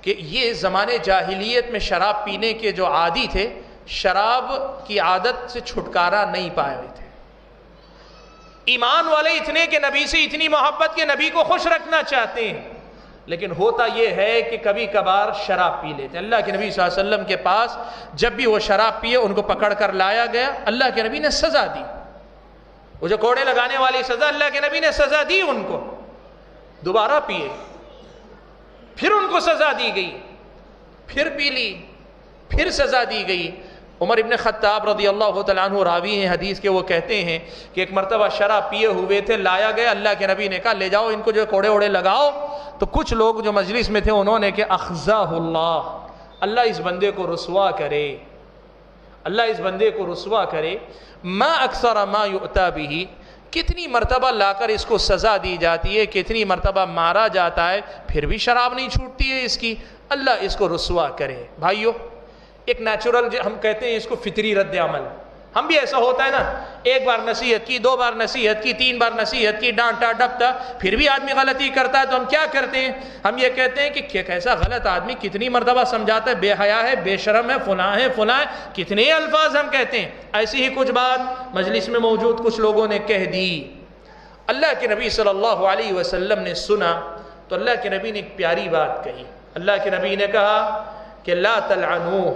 کہ یہ زمانے جاہلیت میں شراب پینے کے جو عادی تھے، شراب کی عادت سے چھٹکارا نہیں پائے ہوئے تھے۔ ایمان والے اتنے کہ نبی سے اتنی محبت کے نبی کو خوش رکھنا چاہتے ہیں۔ لیکن ہوتا یہ ہے کہ کبھی کبھار شراب پی لیتے اللہ کے نبی صلی اللہ علیہ وسلم کے پاس جب بھی وہ شراب پیے، ان کو پکڑ کر لایا گیا۔ اللہ کے نبی نے سزا دی۔ وہ جو کوڑے لگانے والی سزا، اللہ کے نبی نے سزا دی ان کو۔ دوبارہ پیے۔ پھر ان کو سزا دی گئی۔ پھر پی لی۔ پھر سزا دی گئی۔ عمر ابن خطاب رضی اللہ تعالیٰ عنہ راوی ہیں حدیث کے، وہ کہتے ہیں کہ ایک مرتبہ شراب پیے ہوئے تھے، لایا گیا اللہ کے نبی نے کہا، لے جاؤ ان کو جو کوڑے اوڑے لگاؤ۔ تو کچھ لوگ جو مجلس میں تھے، انہوں نے کہ اخذہ اللہ اللہ اس بندے کو رسوا کرے۔ اللہ اس بندے کو رسوا کرے۔ ما اکثر ما یؤتا بھی کتنی مرتبہ لا کر اس کو سزا دی جاتی ہے، کتنی مرتبہ مارا جاتا ہے، پھر بھی شراب نہیں چھوٹتی ہے اس کی۔ اللہ اس کو رسوا کرے۔ بھائیو ایک نیچرل ہم کہتے ہیں اس کو فطری رد عمل۔ ہم بھی ایسا ہوتا ہے نا، ایک بار نصیحت کی، دو بار نصیحت کی، تین بار نصیحت کی، ڈانٹا ڈپتا پھر بھی آدمی غلطی کرتا ہے تو ہم کیا کرتے ہیں؟ ہم یہ کہتے ہیں کہ کیسا غلط آدمی کتنی مرتبہ سمجھاتا ہے، بے حیا ہے، بے شرم ہے، فلاں ہے فلاں ہے، کتنے الفاظ ہم کہتے ہیں۔ ایسی ہی کچھ بات مجلس میں موجود کچھ لوگوں نے کہہ دی۔ اللہ کے نبی صلی اللہ علیہ وسلم نے سنا تو اللہ کے نبی نے ایک پیاری بات کہی۔ اللہ کے نبی نے کہا کہ لا تلعنوہ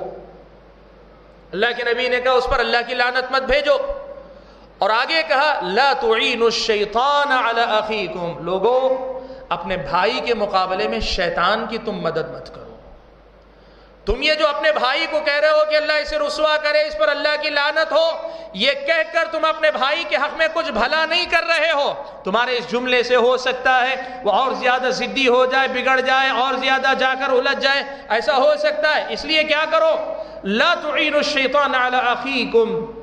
اللہ کے نبی نے کہا، اس پر اللہ کی لعنت مت بھیجو۔ اور آگے کہا، لا تعین الشیطان علی اخیکم۔ لوگو، اپنے بھائی کے مقابلے میں شیطان کی تم مدد مت کرو۔ تم یہ جو اپنے بھائی کو کہہ رہے ہو کہ اللہ اسے رسوا کرے، اس پر اللہ کی لانت ہو، یہ کہہ کر تم اپنے بھائی کے حق میں کچھ بھلا نہیں کر رہے ہو۔ تمہارے اس جملے سے ہو سکتا ہے، وہ اور زیادہ ضدی ہو جائے، بگڑ جائے، اور زیادہ جا کر الجھ جائے۔ ایسا ہو سکتا ہے، اس لیے کیا کرو؟ لا تعین الشیطان علی اخیکم۔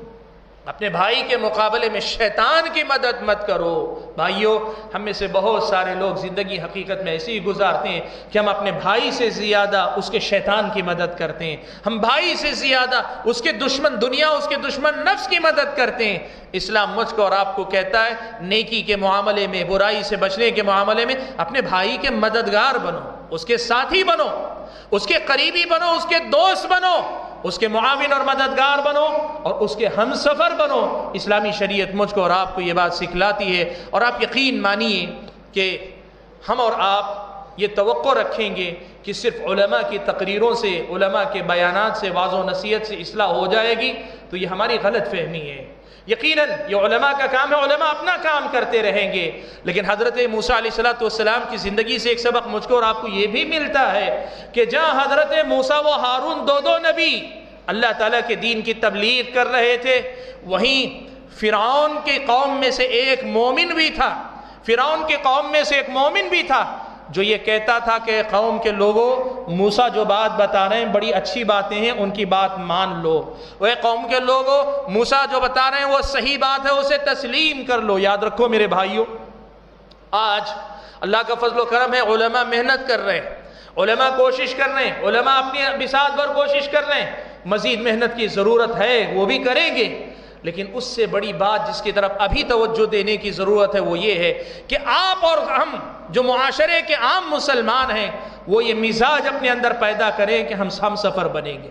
اپنے بھائی کے مقابلے میں شیطان کی مدد مت کرو۔ بھائیو، ہم میں سے بہت سارے لوگ زندگی حقیقت میں ایسی ہی گزارتے ہیں کہ ہم اپنے بھائی سے زیادہ اس کے شیطان کی مدد کرتے ہیں۔ ہم بھائی سے زیادہ اس کے دشمن دنیا، اس کے دشمن نفس کی مدد کرتے ہیں۔ اسلام مجھ کو اور آپ کو کہتا ہے، نیکی کے معاملے میں، برائی سے بچنے کے معاملے میں اپنے بھائی کے مددگار بنو، اس کے ساتھی بنو، اس کے قریبی بنو، اس کے دوست بنو۔ اس کے معاون اور مددگار بنو اور اس کے ہم سفر بنو۔ اسلامی شریعت مجھ کو اور آپ کو یہ بات سکھلاتی ہے اور آپ یقین مانیے کہ ہم اور آپ یہ توقع رکھیں گے کہ صرف علماء کی تقریروں سے، علماء کے بیانات سے، واضح و نصیحت سے اصلاح ہو جائے گی۔ تو یہ ہماری غلط فہمی ہے۔ یقیناً یہ علماء کا کام ہے، علماء اپنا کام کرتے رہیں گے۔ لیکن حضرت موسیٰ علیہ السلام والسلام کی زندگی سے ایک سبق مجھ کو اور آپ کو یہ بھی ملتا ہے کہ جہاں حضرت موسیٰ و ہارون دو دو نبی اللہ تعالیٰ کے دین کی تبلیغ کر رہے تھے، وہیں فرعون کے قوم میں سے ایک مومن بھی تھا۔ فرعون کے قوم میں سے ایک مومن بھی تھا۔ جو یہ کہتا تھا کہ قوم کے لوگوں، موسیٰ جو بات بتا رہے ہیں، بڑی اچھی باتیں ہیں، ان کی بات مان لو۔ وہ قوم کے لوگوں، موسیٰ جو بتا رہے ہیں، وہ صحیح بات ہے، اسے تسلیم کر لو۔ یاد رکھو میرے بھائیوں، آج اللہ کا فضل و کرم ہے، علماء محنت کر رہے ہیں۔ علماء کوشش کر رہے ہیں، علماء اپنی بساط بھر کوشش کر رہے ہیں۔ مزید محنت کی ضرورت ہے، وہ بھی کریں گے۔ لیکن اس سے بڑی بات جس کی طرف ابھی توجہ دینے کی ضرورت ہے وہ یہ ہے کہ آپ اور ہم جو معاشرے کے عام مسلمان ہیں، وہ یہ مزاج اپنے اندر پیدا کریں کہ ہم ہم سفر بنیں گے۔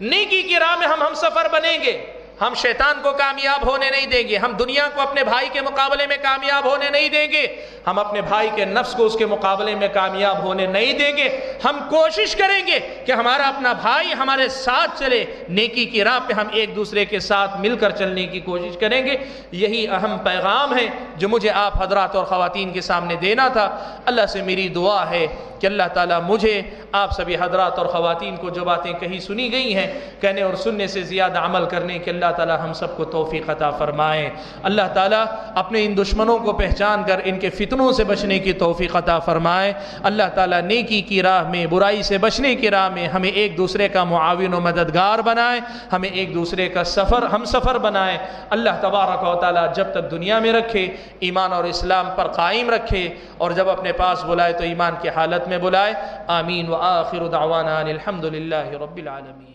نیکی کی راہ میں ہم ہم سفر بنیں گے۔ ہم شیطان کو کامیاب ہونے نہیں دیں گے، ہم دنیا کو اپنے بھائی کے مقابلے میں کامیاب ہونے نہیں دیں گے۔ ہم اپنے بھائی کے نفس کو اس کے مقابلے میں کامیاب ہونے نہیں دیں گے۔ ہم کوشش کریں گے کہ ہمارا اپنا بھائی ہمارے ساتھ چلے۔ نیکی کی راہ پہ ہم ایک دوسرے کے ساتھ مل کر چلنے کی کوشش کریں گے۔ یہی اہم پیغام ہے جو مجھے آپ حضرات اور خواتین کے سامنے دینا تھا۔ اللہ سے میری دعا ہے کہ اللہ تعالیٰ مجھے آپ سبھی حضرات اور خواتین کو جو باتیں کہیں سنی گئی ہیں، کہنے اور سننے سے زیادہ عمل کرنے کے اللہ اللہ تعالیٰ ہم سب کو توفیق عطا فرمائیں اللہ تعالیٰ اپنے ان دشمنوں کو پہچان کر ان کے فتنوں سے بچنے کی توفیق عطا فرمائیں اللہ تعالیٰ نیکی کی راہ میں، برائی سے بچنے کی راہ میں ہمیں ایک دوسرے کا معاون و مددگار بنائیں ہمیں ایک دوسرے کا سفر، ہم سفر بنائیں اللہ تبارک و تعالیٰ جب تک دنیا میں رکھے، ایمان اور اسلام پر قائم رکھے۔ اور جب اپنے پاس بلائے تو ایمان کی حالت میں بلائے۔ آمین۔ و آخر دعوانا الحمد للہ رب العالمین۔